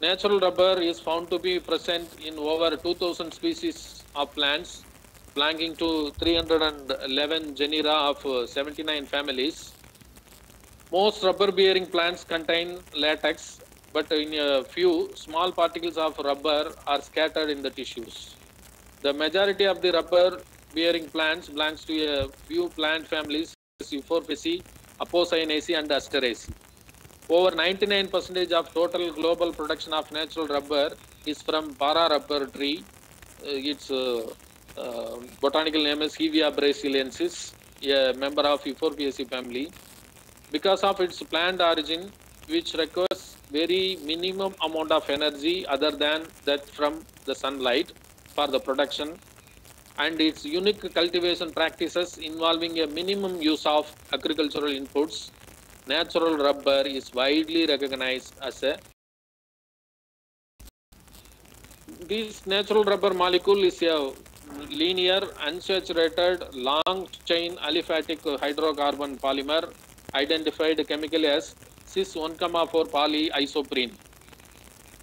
Natural rubber is found to be present in over 2000 species of plants belonging to 311 genera of uh, 79 families. Most rubber bearing plants contain latex but in a few small particles of rubber are scattered in the tissues. The majority of the rubber bearing plants belongs to a few plant families Euphorbiaceae, Apocynaceae and Asteraceae. Over 99% of total global production of natural rubber is from para rubber tree. Uh, its uh, uh, botanical name is Hevea brasiliensis, a member of Euphorbiaceae family. Because of its plant origin, which requires very minimum amount of energy other than that from the sunlight for the production and its unique cultivation practices involving a minimum use of agricultural inputs, natural rubber is widely recognized as a this natural rubber molecule is a linear, unsaturated, long chain aliphatic hydrocarbon polymer identified chemically as cis 1,4 polyisoprene.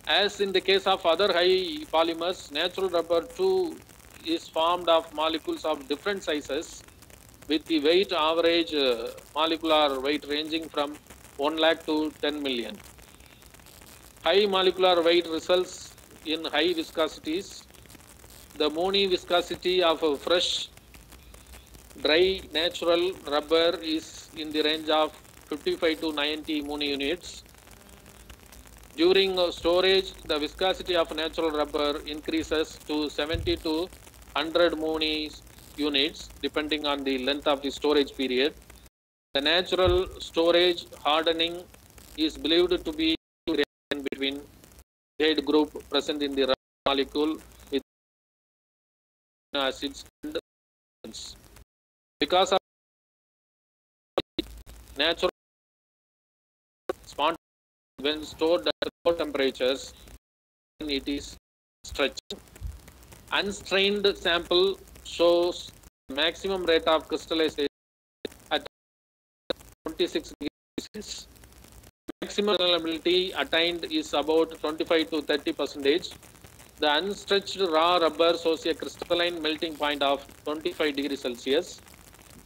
As in the case of other high polymers, natural rubber too is formed of molecules of different sizes with the weight average uh, molecular weight ranging from 1 lakh to 10 million. High molecular weight results in high viscosities. The Mooney viscosity of a fresh dry natural rubber is in the range of 55 to 90 Mooney units. During uh, storage, the viscosity of natural rubber increases to 70 to 100 Mooney units depending on the length of the storage period. The natural storage hardening is believed to be between aid group present in the molecule with acids and solvents. because of natural spontaneous when stored at low temperatures it is stretched unstrained sample shows maximum rate of crystallization at 26 degrees Celsius. Maximum reliability attained is about 25 to 30 percentage. The unstretched raw rubber shows a crystalline melting point of 25 degrees Celsius.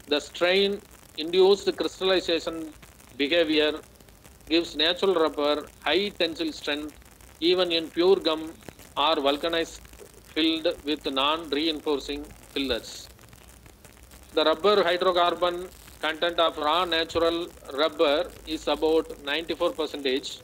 The strain induced crystallization behavior gives natural rubber high tensile strength even in pure gum or vulcanized filled with non-reinforcing fillers. The rubber hydrocarbon content of raw natural rubber is about 94 percentage.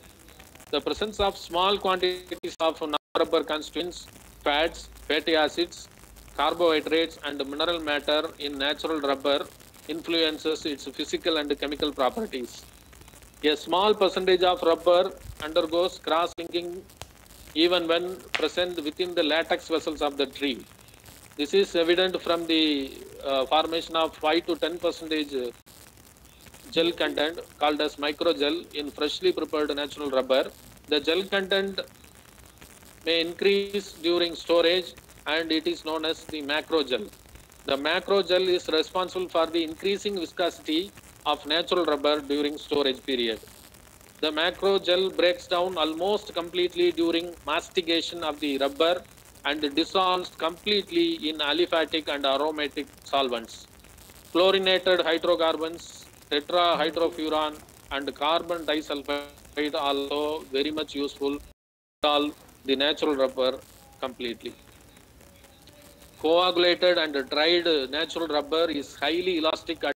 The presence of small quantities of non-rubber constituents, fats, fatty acids, carbohydrates and mineral matter in natural rubber influences its physical and chemical properties. A small percentage of rubber undergoes cross-linking even when present within the latex vessels of the tree. This is evident from the uh, formation of 5 to 10 percentage gel content called as microgel in freshly prepared natural rubber. The gel content may increase during storage and it is known as the macrogel. The macrogel is responsible for the increasing viscosity of natural rubber during storage period. The macrogel breaks down almost completely during mastication of the rubber and dissolves completely in aliphatic and aromatic solvents. Chlorinated hydrocarbons, tetrahydrofuran and carbon disulfide also very much useful to dissolve the natural rubber completely. Coagulated and dried natural rubber is highly elastic at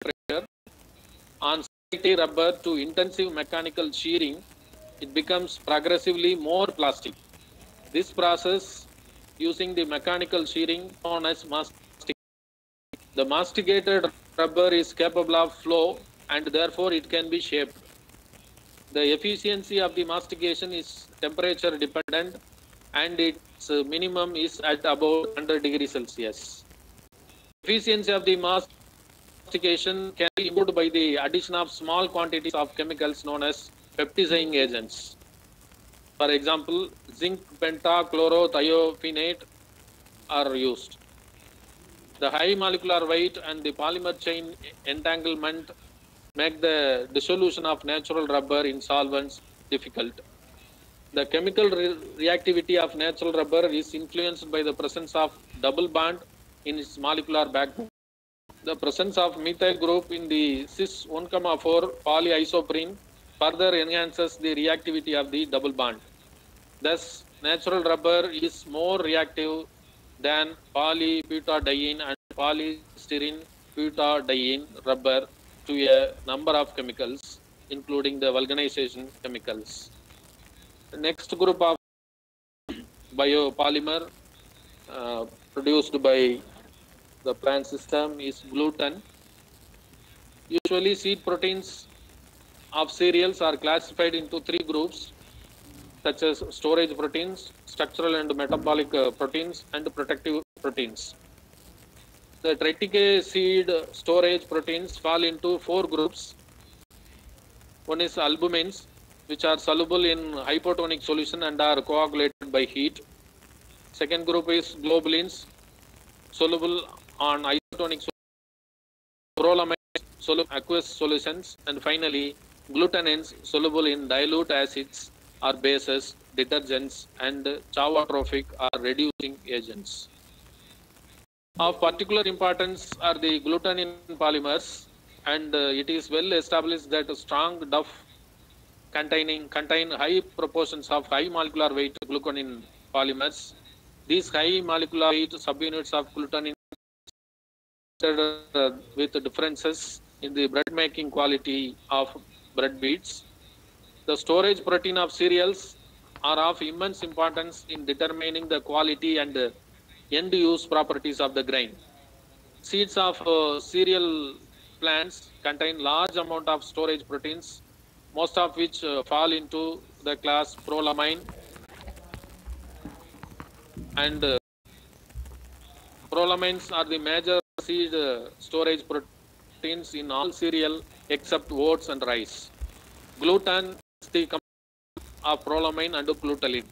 pressure. On rubber to intensive mechanical shearing, it becomes progressively more plastic. This process using the mechanical shearing known as mastication. The masticated rubber is capable of flow and therefore it can be shaped. The efficiency of the mastication is temperature dependent and its minimum is at about 100 degrees Celsius. Efficiency of the mastication can be improved by the addition of small quantities of chemicals known as peptizing agents. For example, zinc pentachlorothiophenate are used. The high molecular weight and the polymer chain entanglement make the dissolution of natural rubber in solvents difficult. The chemical re- reactivity of natural rubber is influenced by the presence of double bond in its molecular backbone. The presence of methyl group in the cis 1,4 polyisoprene further enhances the reactivity of the double bond. Thus, natural rubber is more reactive than polybutadiene and polystyrene butadiene rubber to a number of chemicals, including the vulcanization chemicals. The next group of biopolymer uh, produced by the plant system is gluten. Usually, seed proteins of cereals are classified into three groups such as storage proteins, structural and metabolic uh, proteins, and protective proteins. The triticale seed storage proteins fall into four groups. One is albumins, which are soluble in hypotonic solution and are coagulated by heat. Second group is globulins, soluble on isotonic solution, soluble aqueous solutions, and finally glutenins soluble in dilute acids or bases, detergents, and chaotropic or reducing agents. Of particular importance are the glutenin polymers, and uh, it is well established that strong duff containing contain high proportions of high molecular weight glutenin polymers. These high molecular weight subunits of glutenin uh, with differences in the bread making quality of bread beads. The storage protein of cereals are of immense importance in determining the quality and uh, end use properties of the grain. Seeds of uh, cereal plants contain large amount of storage proteins most of which uh, fall into the class prolamine and uh, prolamines are the major seed uh, storage proteins in all cereal except oats and rice. Gluten is the component of prolamine and glutamine.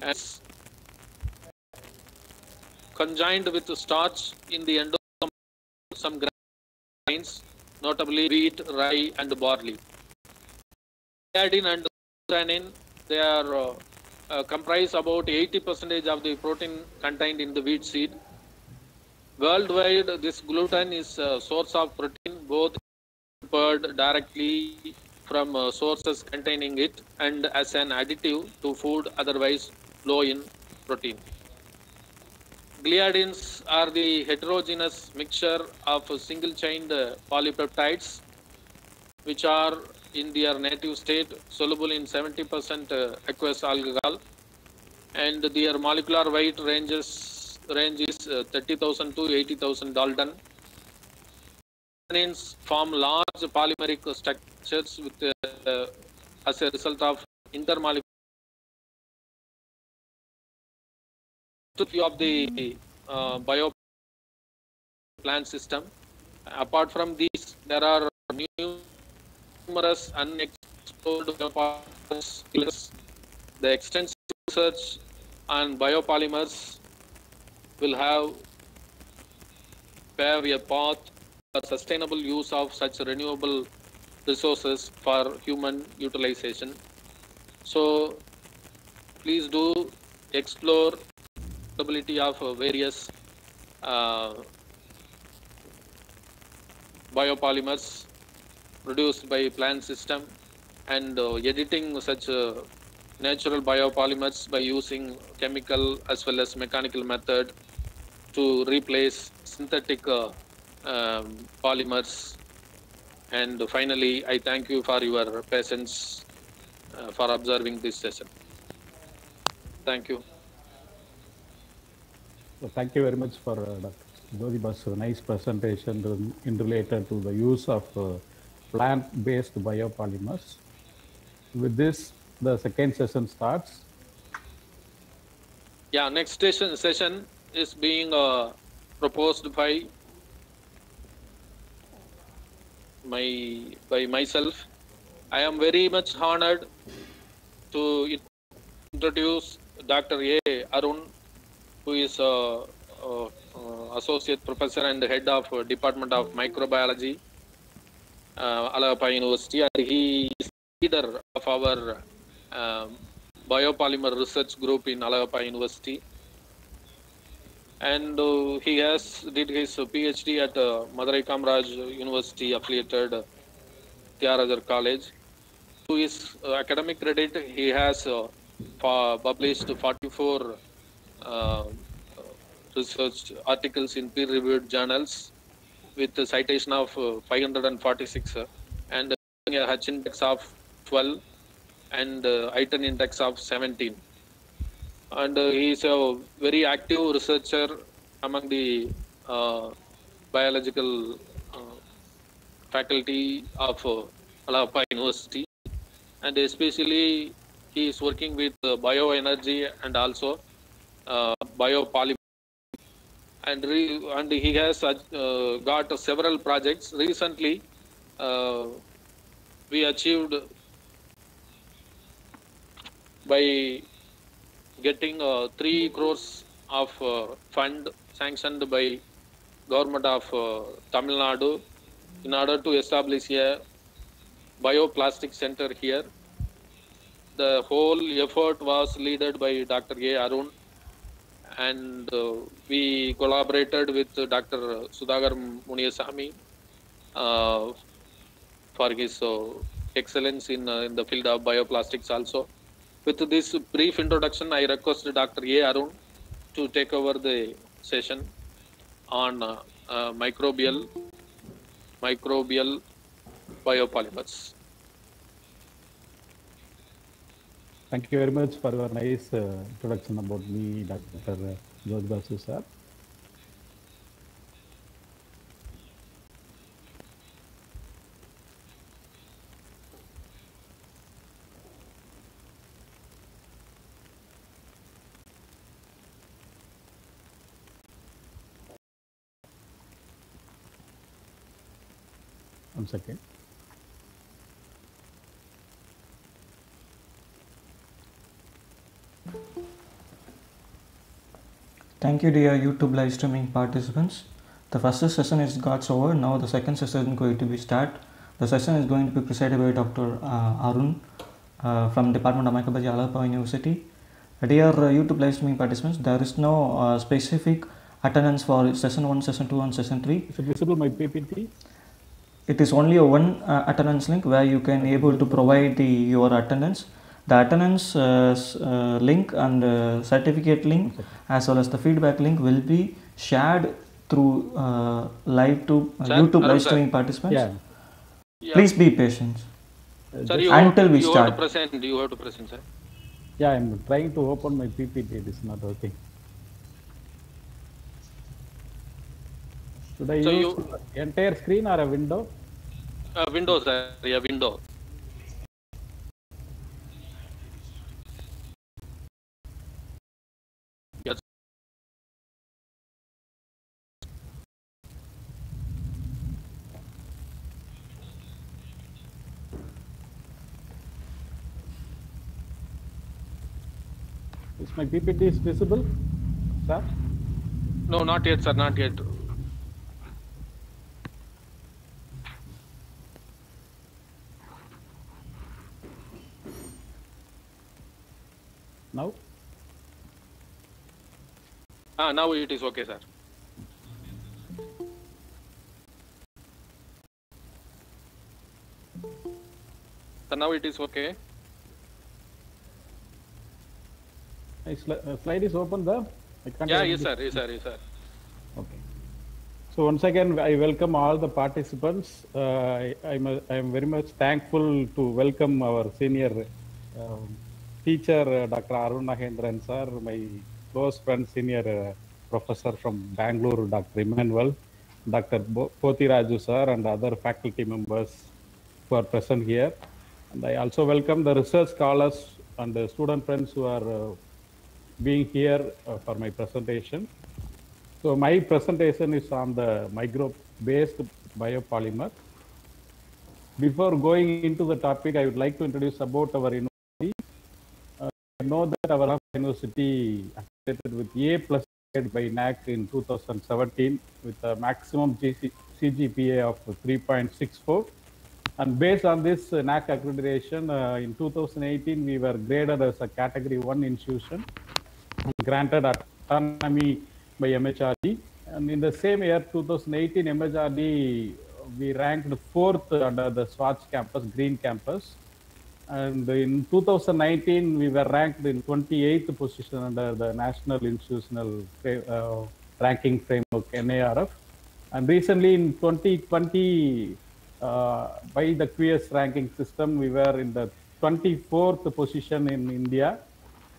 As conjoined with starch in the endosome some grains, notably wheat, rye, and barley. Gliadin and glutenin, they are uh, uh, comprise about 80% of the protein contained in the wheat seed. Worldwide, this gluten is a source of protein both prepared directly from uh, sources containing it and as an additive to food otherwise low in protein. Gliadins are the heterogeneous mixture of single-chained polypeptides which are in their native state soluble in 70% uh, aqueous alcohol and their molecular weight ranges range is uh, 30,000 to 80,000 Dalton. Gliadins form large polymeric structures with uh, as a result of intermolecular few of the uh, bio plant system. Apart from these, there are numerous unexplored biopolymers. The extensive research on biopolymers will have pave a path sustainable use of such renewable resources for human utilization. So, please do explore possibility of various uh, biopolymers produced by plant system and uh, editing such uh, natural biopolymers by using chemical as well as mechanical method to replace synthetic uh, um, polymers and finally i thank you for your patience uh, for observing this session thank you So thank you very much for uh, Dr. Jothi Basu's nice presentation in- in related to the use of uh, plant-based biopolymers. With this, the second session starts. Yeah, next session, session is being uh, proposed by my by myself. I am very much honored to introduce Dr. A. Arun, who is a, a, a associate professor and the head of Department of Microbiology, uh, Alagappa University, and he is leader of our um, biopolymer research group in Alagappa University. And uh, he has did his PhD at uh, Madurai Kamaraj University affiliated uh, College. To his uh, academic credit, he has uh, published 44 uh, research articles in peer-reviewed journals with a citation of uh, 546 uh, and a H index of 12 and uh, i10 index of 17. And uh, he is a very active researcher among the uh, biological uh, faculty of uh, Alagappa University. And especially he is working with bioenergy and also biopolymer and re- and he has uh, got several projects recently uh, we achieved by getting uh, 3 crores of uh, fund sanctioned by government of uh, Tamil Nadu in order to establish a bioplastic center here. The whole effort was led by Dr. A. Arun and uh, we collaborated with Dr. Sudhakar Muniyasamy uh, for his uh, excellence in, in the field of bioplastics also. With this brief introduction, I request Dr. A. Arun to take over the session on uh, uh, microbial microbial biopolymers. Thank you very much for your nice uh, introduction about me, Dr. Jothi Basu sir. One second. Thank you, dear YouTube live streaming participants. The first session is got over. Now the second session is going to be start. The session is going to be presided by Dr. Uh, Arun uh, from Department of Microbiology, Alagappa University. Dear uh, YouTube live streaming participants, there is no uh, specific attendance for session 1, session 2 and session 3. Is it visible my PPT? It is only a one uh, attendance link where you can able to provide the your attendance the attendance uh, uh, link and uh, certificate link as well as the feedback link will be shared through uh, live to uh, youtube Arun live streaming participants Yeah. Yeah. please be patient Sir, you Until have, we you start. have to present. You have to present, sir. Yeah, I'm trying to open my PPT. It is not working. Should I So use you- entire screen or a window? Uh, window, sir. Yeah, window. Yes. Is my PPT is visible? Sir? No, not yet, sir. Not yet. Now? Ah, now it is okay, sir. So now it is okay. Sli- uh, slide is open there? I can't Yeah, yes, sir. Yes, sir. Yes, sir. Okay. So once again, I welcome all the participants. Uh, I, I'm, a, I'm very much thankful to welcome our senior um, teacher, uh, Dr. Arun Nagendran sir, my close friend, senior uh, professor from Bangalore, Dr. Emmanuel, Dr. Poti Raju sir, and other faculty members who are present here. And I also welcome the research scholars and the student friends who are uh, being here for my presentation. So my presentation is on the microbe-based biopolymer. Before going into the topic, I would like to introduce about our know that our university affiliated with A plus by NAAC in 2017 with a maximum CGPA of 3.64. And based on this uh, NAAC accreditation, uh, in 2018, we were graded as a category one institution granted autonomy by MHRD. And in the same year, 2018, MHRD, we ranked fourth under the Swachh campus, Green campus. And in 2019, we were ranked in 28th position under the National Institutional uh, Ranking Framework, NIRF. And recently in 2020, uh, by the QS ranking system, we were in the 24th position in India.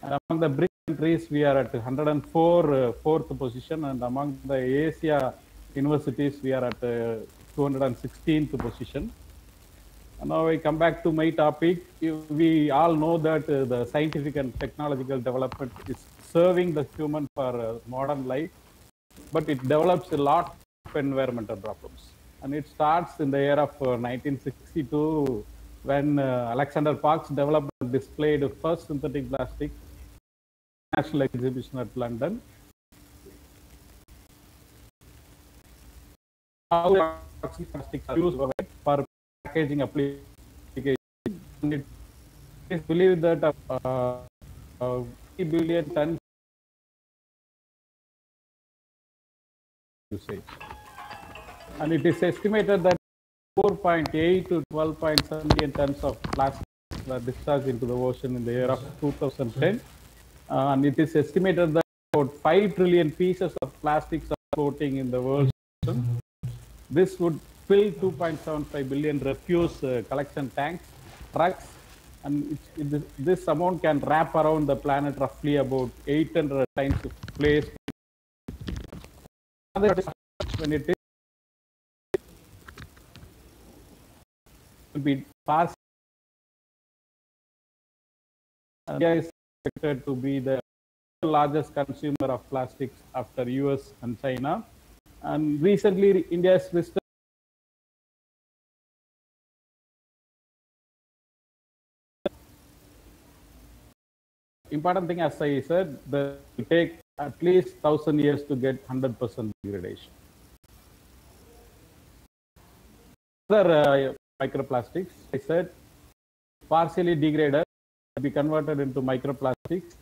And among the BRIC countries, we are at 104 uh, fourth position, and among the Asia universities, we are at uh, 216th position. Now I come back to my topic. We all know that uh, the scientific and technological development is serving the human for uh, modern life, but it develops a lot of environmental problems. And it starts in the year of uh, 1962 when uh, Alexander Parkes developed and displayed first synthetic plastic national exhibition at London. How plastics are used for packaging application. It is believed that uh, uh, 3 billion tons usage. And it is estimated that 4.8 to 12.7 million tons of plastic were discharged into the ocean in the year of 2010. Uh, and it is estimated that about 5 trillion pieces of plastics are floating in the world. This would fill 2.75 billion refuse uh, collection tanks, trucks, and it's, it, this- amount can wrap around the planet roughly about 800 times place. When it is will be. India is expected to be the largest consumer of plastics after US and China. And recently, India's listed important thing, as I said, the it take at least thousand years to get hundred percent degradation. Other uh, microplastics, I said, partially degraded, be converted into microplastics.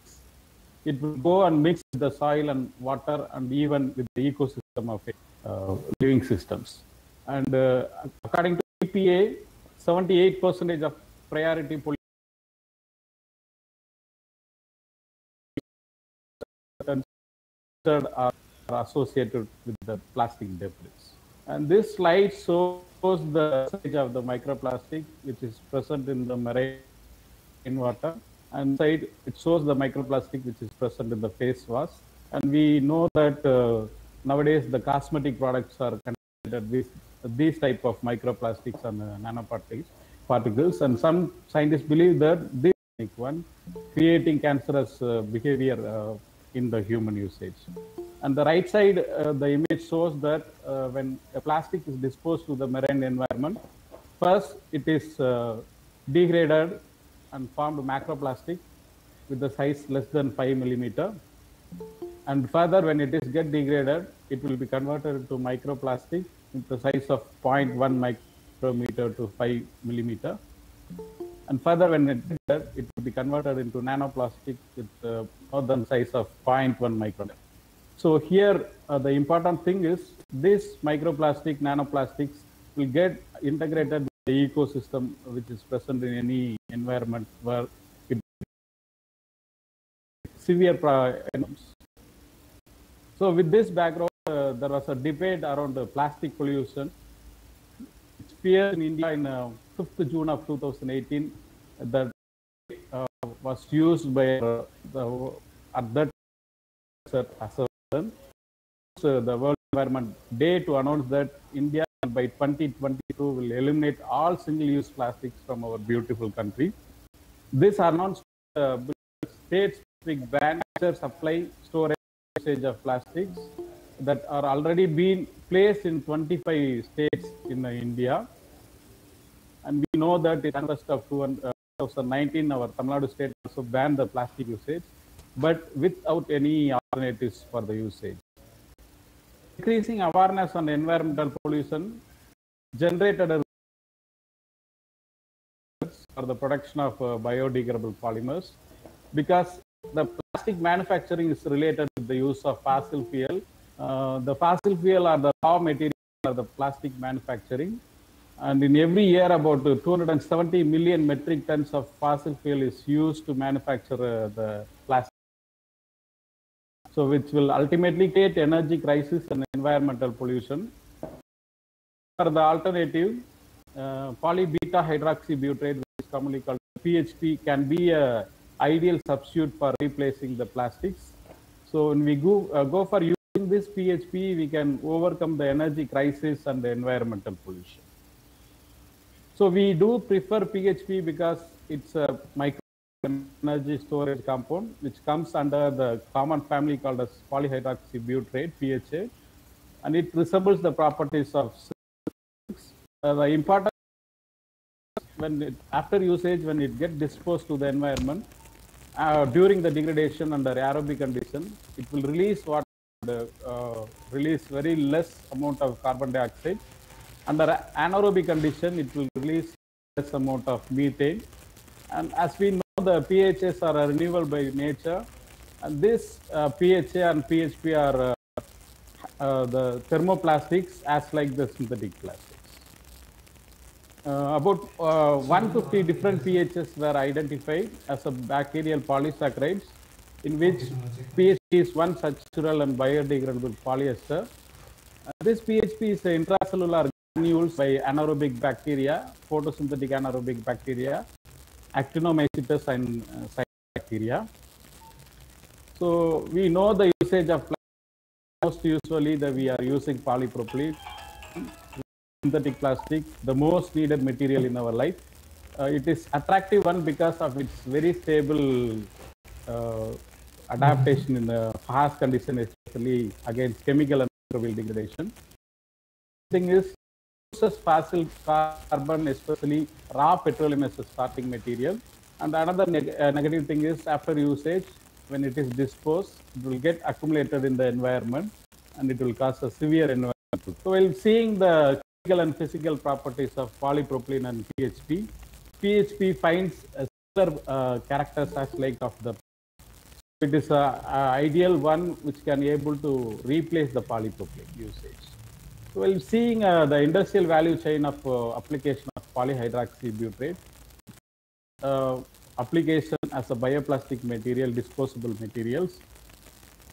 It will go and mix the soil and water and even with the ecosystem of uh, living systems. And uh, according to EPA, 78 percentage of priority are associated with the plastic debris. And this slide shows the percentage of the microplastic which is present in the marine in water. And side it shows the microplastic which is present in the face wash. And we know that uh, nowadays the cosmetic products are considered with these type of microplastics and uh, nanoparticles particles. And some scientists believe that this one creating cancerous uh, behavior uh, in the human usage. And the right side, uh, the image shows that uh, when a plastic is disposed to the marine environment, first it is uh, degraded and formed macroplastic with the size less than 5 millimeter. And further, when it is get degraded, it will be converted into microplastic with the size of 0.1 micrometer to 5 millimeter. And further, when it, it will be converted into nanoplastic with uh, more than size of 0.1 micron. So here, uh, the important thing is this microplastic, nanoplastics will get integrated with the ecosystem which is present in any environment where it severe problems. So with this background, uh, there was a debate around the plastic pollution. It's appeared in India in uh, 5th June of 2018 that uh, was used by uh, the at that as so the World Environment Day to announce that India by 2022 will eliminate all single-use plastics from our beautiful country. This announced uh, state-specific ban supply, storage, usage of plastics that are already being placed in 25 states in India. And we know that in August of 2019, our Tamil Nadu state also banned the plastic usage, but without any alternatives for the usage. Increasing awareness on environmental pollution generated a for the production of uh, biodegradable polymers because the plastic manufacturing is related to the use of fossil fuel. Uh, the fossil fuel are the raw material for the plastic manufacturing. And in every year, about uh, 270 million metric tons of fossil fuel is used to manufacture uh, the plastic. So, which will ultimately create energy crisis and environmental pollution. For the alternative, uh, polybeta hydroxybutyrate, which is commonly called PHB, can be a ideal substitute for replacing the plastics. So when we go, uh, go for using this PHB, we can overcome the energy crisis and the environmental pollution. So we do prefer PHB because it's a micro energy storage compound which comes under the common family called as polyhydroxybutyrate PHA and it resembles the properties of uh, the important when it, after usage when it gets disposed to the environment uh, during the degradation under aerobic condition it will release what uh, release very less amount of carbon dioxide under anaerobic condition it will release less amount of methane. And as we know the phs are renewable by nature. And this uh, pha and phb are uh, uh, the thermoplastics as like the synthetic plastics. Uh, about uh, 150 different pHs were identified as a bacterial polysaccharides in which PHB is one such natural and biodegradable polyester. Uh, this PHB is a intracellular granules by anaerobic bacteria, photosynthetic anaerobic bacteria, actinomycetes and uh, bacteria. So we know the usage of most usually that we are using polypropylene synthetic plastic, the most needed material in our life. Uh, it is attractive one because of its very stable uh, adaptation in the harsh condition, especially against chemical and microbial degradation. Thing is, uses fossil carbon, especially raw petroleum as a starting material, And another neg- uh, negative thing is after usage, when it is disposed, it will get accumulated in the environment and it will cause a severe environmental. So while seeing the chemical and physical properties of polypropylene and PHB, PHB finds a similar uh, characters as like of the it is a, ideal one which can able to replace the polypropylene usage. While seeing uh, the industrial value chain of uh, application of polyhydroxybutyrate, uh, application as a bioplastic material, disposable materials,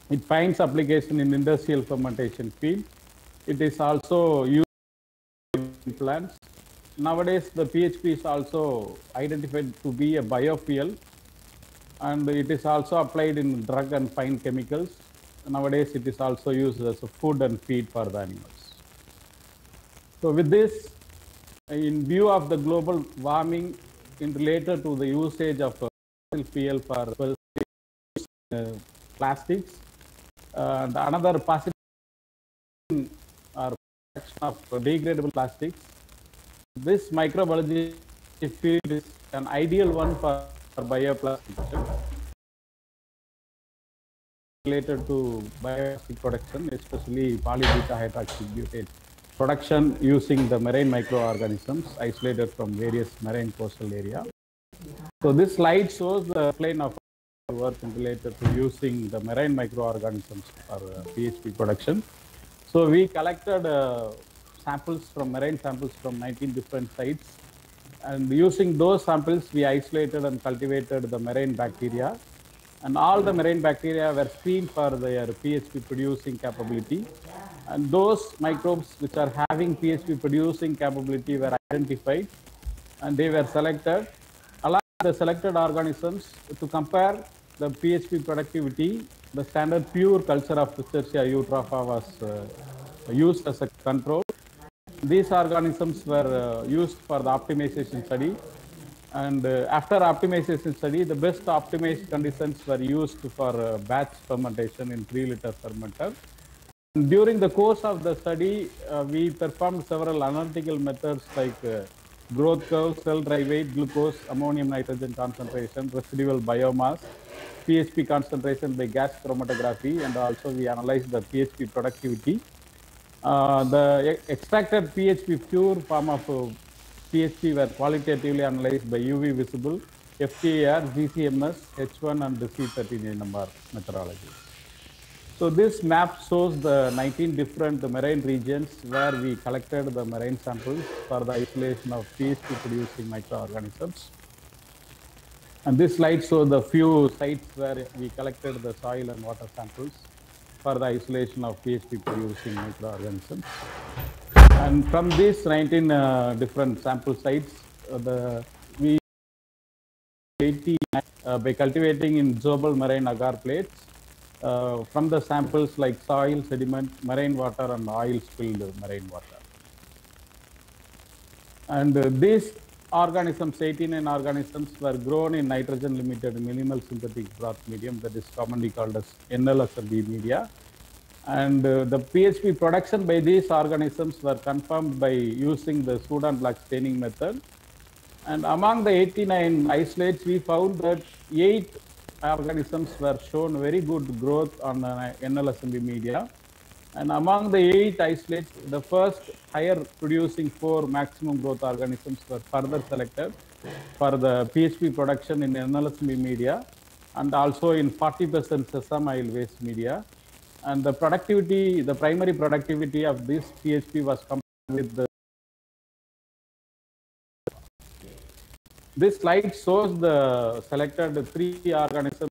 it finds application in industrial fermentation field. It is also used in plants. Nowadays, the PHB is also identified to be a biofuel and it is also applied in drug and fine chemicals. Nowadays, it is also used as a food and feed for the animals. So with this, in view of the global warming in related to the usage of uh, fossil fuel for uh, plastics, uh, and another possible or production of degradable plastics, this microbiology field is an ideal one for, for bioplastic related to bioplastic production, especially polybeta hydroxybutyrate production using the marine microorganisms isolated from various marine coastal area. So this slide shows the plane of work related to using the marine microorganisms for uh, PHB production. So we collected uh, samples from marine samples from 19 different sites and using those samples we isolated and cultivated the marine bacteria and all the marine bacteria were screened for their PHB producing capability. And those microbes which are having PHB producing capability were identified and they were selected along the selected organisms to compare the PHB productivity the standard pure culture of Pistacia eutropha was uh, used as a control. These organisms were uh, used for the optimization study and uh, after optimization study the best optimized conditions were used for uh, batch fermentation in 3 liter fermenter during the course of the study, uh, we performed several analytical methods like uh, growth curve, cell dry weight, glucose, ammonium nitrogen concentration, residual biomass, PHB concentration by gas chromatography, and also we analyzed the PHB productivity. Uh, the extracted PHB pure form of PHB were qualitatively analyzed by UV visible, FTIR, GCMS, H1, and the C13NMR methodology. So this map shows the 19 different marine regions where we collected the marine samples for the isolation of PHB producing microorganisms. And this slide shows the few sites where we collected the soil and water samples for the isolation of PHB producing microorganisms. And from these 19 uh, different sample sites, uh, the we 80 uh, by cultivating in ZoBell marine agar plates uh, from the samples like soil, sediment, marine water, and oil spilled marine water. And uh, these organisms, 89 organisms, were grown in nitrogen limited minimal synthetic broth medium that is commonly called as NLSRB media. And uh, the PHB production by these organisms were confirmed by using the Sudan black staining method. And among the 89 isolates, we found that eight organisms were shown very good growth on uh, NLSMB media. And among the eight isolates, the first higher producing four maximum growth organisms were further selected for the PHB production in NLSMB media and also in 40% sesame oil waste media. And the productivity, the primary productivity of this PHB was compared with the This slide shows the selected three organisms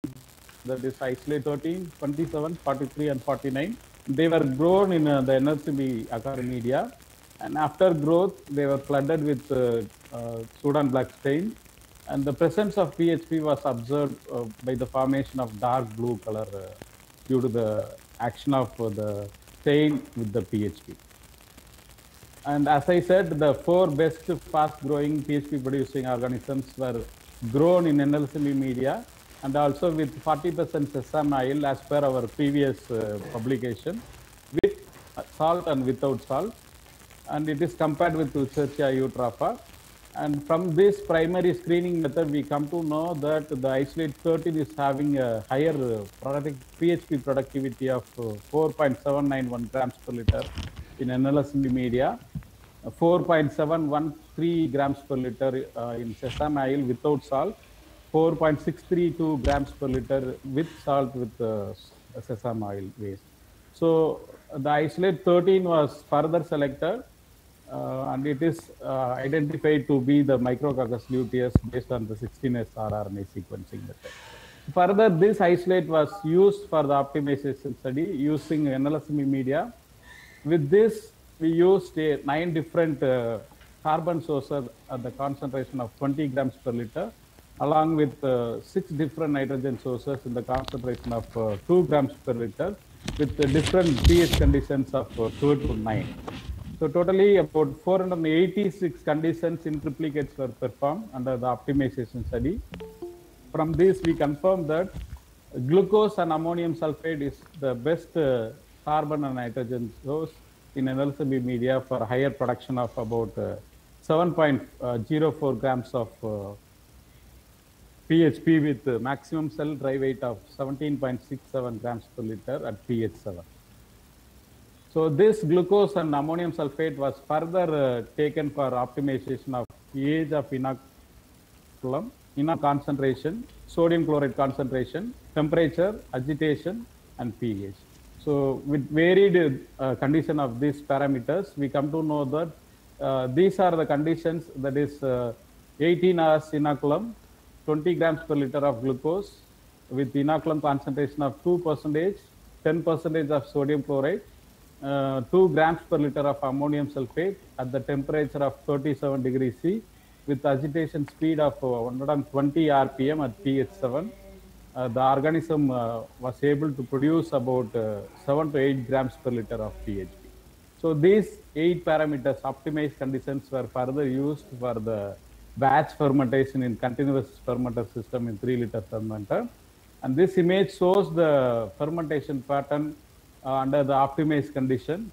that is isolate 13, 27, 43 and 49. They were grown in uh, the NRCB media and after growth they were flooded with uh, uh, Sudan black stain and the presence of PHB was observed uh, by the formation of dark blue color uh, due to the action of the stain with the PHB. And as I said, the four best fast growing PHB producing organisms were grown in NLCB media and also with 40% sesame oil as per our previous uh, publication with salt and without salt. And it is compared with Wautersia eutropha. And from this primary screening method, we come to know that the isolate 13 is having a higher uh, product, PHB productivity of uh, 4.791 grams per liter in NLSM media, uh, 4.713 grams per liter uh, in sesame oil without salt, 4.632 grams per liter with salt with uh, sesame oil waste. So the isolate 13 was further selected and it is uh, identified to be the micrococcus luteus based on the 16S rRNA sequencing method. Further, this isolate was used for the optimization study using NLSM media. With this, we used nine different uh, carbon sources at the concentration of 20 grams per liter, along with uh, six different nitrogen sources in the concentration of uh, 2 grams per liter, with different pH conditions of uh, 2 to 9. So totally about 486 conditions in triplicates were performed under the optimization study. From this, we confirm that glucose and ammonium sulfate is the best uh, carbon and nitrogen source in an LCB media for higher production of about uh, 7.04 grams of uh, PHB with uh, maximum cell dry weight of 17.67 grams per liter at pH 7. So this glucose and ammonium sulfate was further uh, taken for optimization of pH of inoculum, inoc concentration, sodium chloride concentration, temperature, agitation, and pH. So with varied uh, condition of these parameters, we come to know that uh, these are the conditions that is uh, 18 hours inoculum, 20 grams per liter of glucose with inoculum concentration of 2 percentage, 10 percentage of sodium chloride, uh, 2 grams per liter of ammonium sulfate at the temperature of 37 degrees C with agitation speed of uh, 120 rpm at pH 7. Uh, the organism uh, was able to produce about uh, 7 to 8 grams per liter of PHB. So these eight parameters optimized conditions were further used for the batch fermentation in continuous fermenter system in 3 liter fermenter. And this image shows the fermentation pattern under the optimized condition.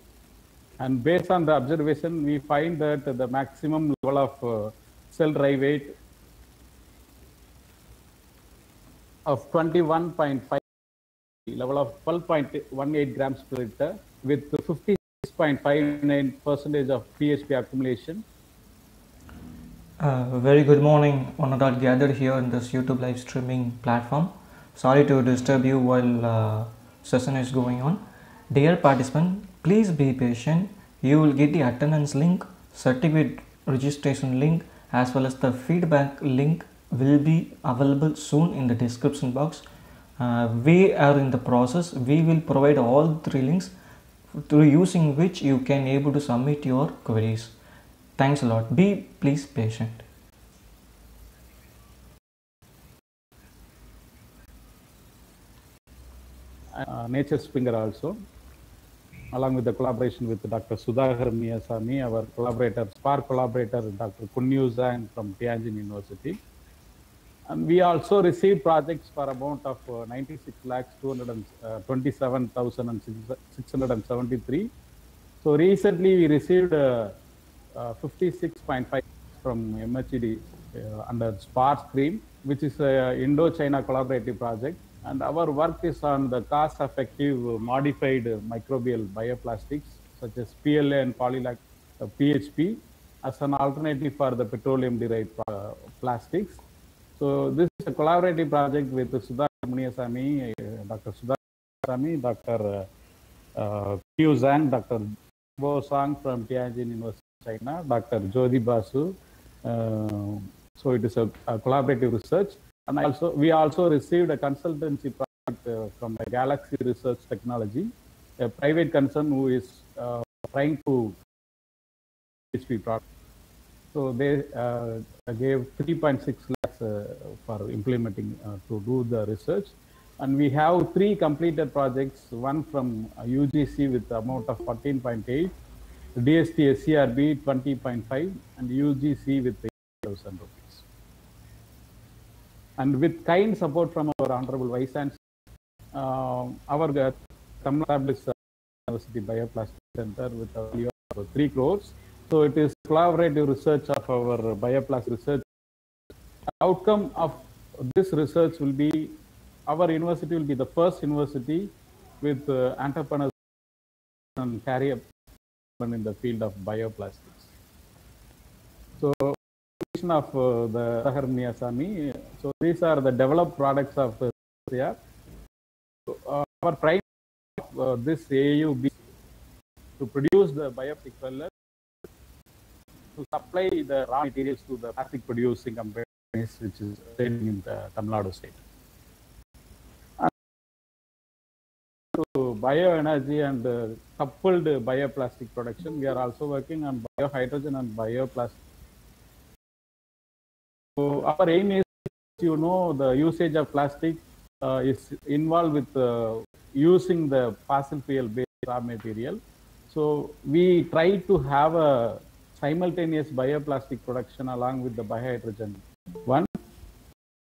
And based on the observation, we find that the maximum level of uh, cell dry weight of 21.5 level of 12.18 grams per liter with 56.59 percentage of PHB accumulation Uh, very good morning, one all gathered here in this YouTube live streaming platform. Sorry to disturb you while uh, session is going on. Dear participant, please be patient. You will get the attendance link, certificate registration link, as well as the feedback link will be available soon in the description box. Uh, we are in the process. We will provide all three links through using which you can able to submit your queries. Thanks a lot. Be please patient. uh, Nature Springer also, along with the collaboration with Dr. Sudhakar Muniyasamy, our collaborator, SPARC collaborator, Dr. Kunyu Zhang from Tianjin University. And we also received projects for amount of uh, 96 lakhs 227,673. So recently we received uh, uh, 56.5 from MHRD uh, under SPARC Stream, which is an Indo-China collaborative project. And our work is on the cost-effective modified microbial bioplastics such as PLA and polylac uh, PHB as an alternative for the petroleum-derived uh, plastics. So this is a collaborative project with Sudhakar Muniyasamy, uh, Dr. Sudhakar Muniyasamy, Dr. Uh, uh, Q Zhang, Dr. Bo Sang from Tianjin University, China, Dr. Jothi Basu. Uh, so it is a, a collaborative research. And also we also received a consultancy project uh, from the Galaxy Research Technology, a private concern who is uh, trying to PHB product. So they uh, gave 3.6 lakhs uh, for implementing uh, to do the research. And we have three completed projects, one from UGC with the amount of 14.8, DST SERB 20.5, and UGC with 8,000 rupees. And with kind support from our Honorable Vice Chancellor, uh, our Tamil Nadu University Bioplastic Center with a value of 3 crores So it is collaborative research of our bioplast research. Outcome of this research will be our university will be the first university with uh, entrepreneurs and career in the field of bioplastics. So of uh, the Sahar Muniyasamy. So these are the developed products of uh, CR. So, uh, our prime uh, this AUB to produce the pellet to supply the raw materials to the plastic producing companies which is in the Tamil Nadu state. And to bioenergy and uh, coupled bioplastic production, we are also working on biohydrogen and bioplastic. So our aim is, you know, the usage of plastic uh, is involved with uh, using the fossil fuel based raw material. So we try to have a simultaneous bioplastic production along with the biohydrogen one,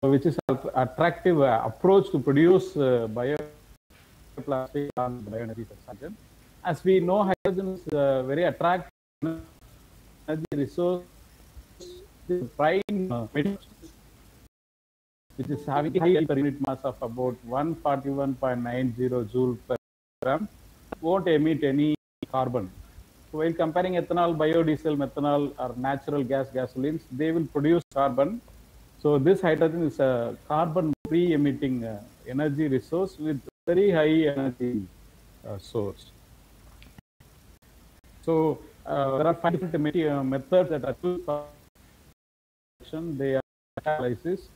which is an attractive uh, approach to produce uh, bioplastic and bioenergy consumption. As we know, hydrogen is uh, very attractive energy resource, the prime uh, which is having high per unit mass of about 141.90 joule per gram, won't emit any carbon. So while comparing ethanol, biodiesel, methanol, or natural gas gasolines, they will produce carbon. So this hydrogen is a carbon-free emitting uh, energy resource with very high energy uh, source. So uh, there are five different uh, methods that are used production. They are catalysis,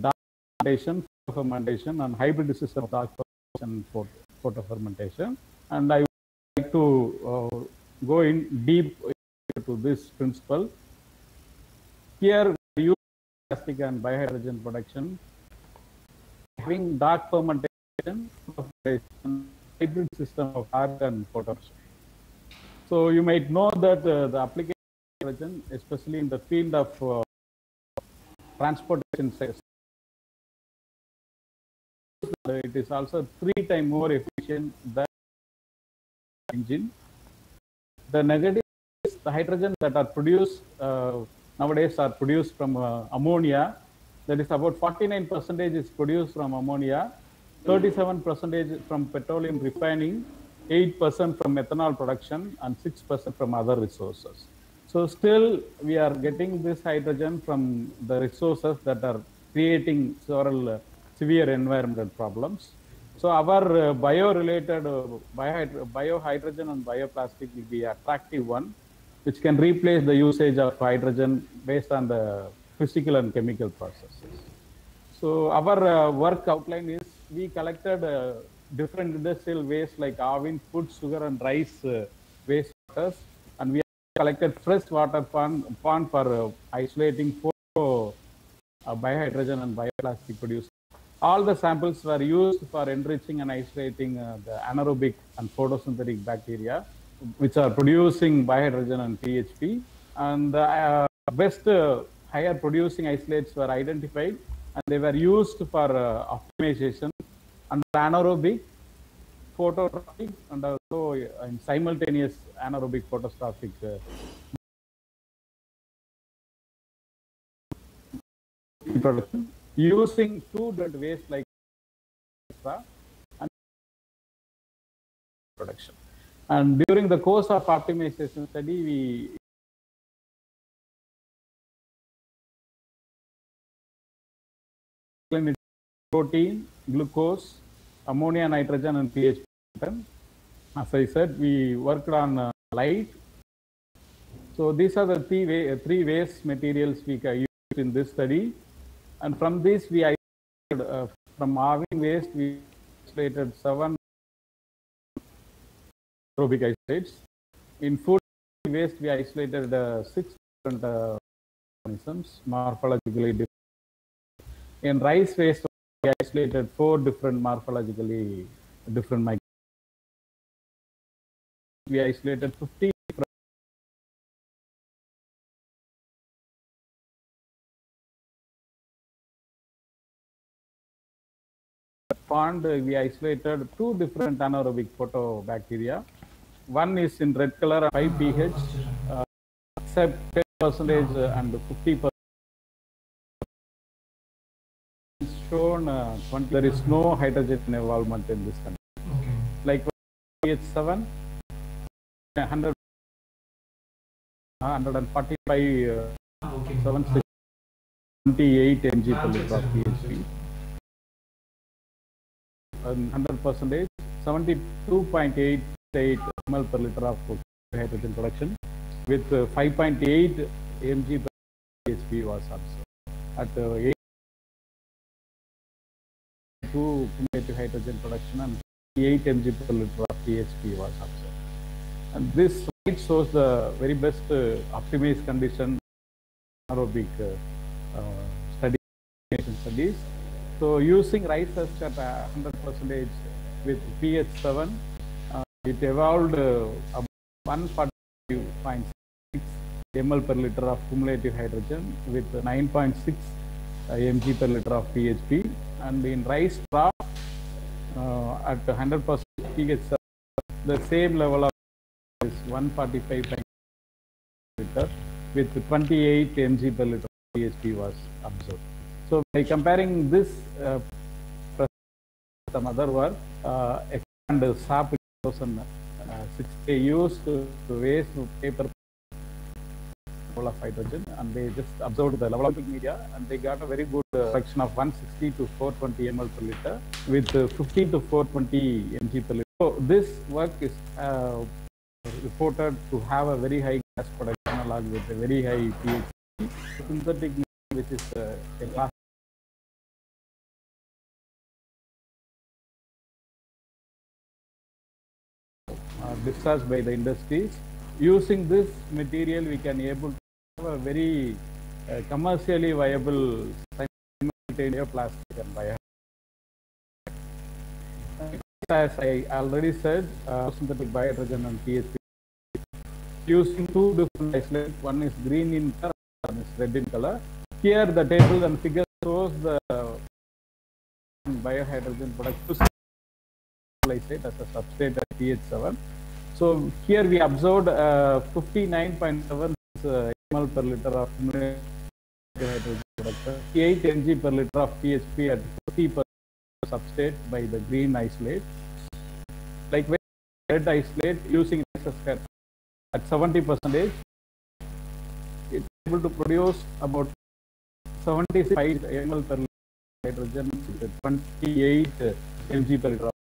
dark fermentation, fermentation, and hybrid system of dark fermentation, photo, photo fermentation. And I would like to uh, go in deep into this principle. Here, use plastic and biohydrogen production, having dark fermentation, fermentation, hybrid system of dark and photo. So you might know that uh, the application hydrogen, especially in the field of uh, transportation it is also three times more efficient than engine. The negative is the hydrogen that are produced uh, nowadays are produced from uh, ammonia. That is about 49 percentage is produced from ammonia, 37 percentage from petroleum refining, 8 percent from ethanol production, and 6 percent from other resources. So still we are getting this hydrogen from the resources that are creating several uh, severe environmental problems. So our uh, bio-related uh, biohyd- biohydrogen and bioplastic will be attractive one, which can replace the usage of hydrogen based on the physical and chemical processes. So our uh, work outline is we collected uh, different industrial waste like oven, food, sugar, and rice uh, waste waters, and we collected fresh water pond, pond for uh, isolating photo uh, biohydrogen and bioplastic produced. All the samples were used for enriching and isolating uh, the anaerobic and photosynthetic bacteria, which are producing biohydrogen and PHB. And the best higher producing isolates were identified and they were used for optimization and the anaerobic, phototrophic, and also uh, in simultaneous anaerobic photostrophic uh, production using two different like and production. And during the course of optimization study, we protein, glucose, ammonia, nitrogen, and pH. As I said, we worked on uh, light. So these are the three, way, three waste materials we used in this study. And from this, we isolated, uh, from Arvin waste, we isolated seven aerobic isolates. In food waste, we isolated uh, six different uh, organisms, morphologically different. In rice waste, isolated four different morphologically different microbes. We isolated 50 different pond, we isolated two different anaerobic photobacteria. one is in red color, 5 pH, uh, except 10 percentage and 50 percent. Shown uh, 20. There is no hydrogen involvement in this condition. Like pH 7, 100, 145, uh, 7, 28 mg per liter of PHB. And 100 percentage, 72.88 ml per liter of hydrogen production with uh, 5.8 mg per PHB was observed. At uh, 8 two cumulative hydrogen production and 8 mg per liter of PHB was observed. And this slide shows the very best uh, optimized condition aerobic uh, uh, studies. So using rice husk at uh, 100% with pH 7, uh, it evolved uh, about 145.6 ml per liter of cumulative hydrogen with 9.6 uh, mg per liter of PHB. And in rice uh, at 100% pH 7, the same level of is 145 liter with 28 mg per liter PHB was observed. So by comparing this uh, some other work, uh, and SAP 2006, they used waste paper of hydrogen and they just observed the level of media and they got a very good uh, fraction of 160 to 420 ml per liter with uh, 15 to 420 mg per liter. So this work is uh, reported to have a very high gas production along with a very high pH synthetic which is uh, a class by the industries. Using this material, we can able to have a very uh, commercially viable simultaneous plastic and bio. As I already said, uh, synthetic biohydrogen and PHB using two different isolates. One is green in color, one is red in color. Here the table and figure shows the biohydrogen product isolate as a substrate at pH 7. So here we observed uh, 59.7 uh, ml per liter of hydrogen production, 8 mg per liter of PHP at 50 per substrate by the green isolate. Like red isolate using SSCAT at 70 percentage, it's able to produce about 75 ml per liter hydrogen with 28 mg per liter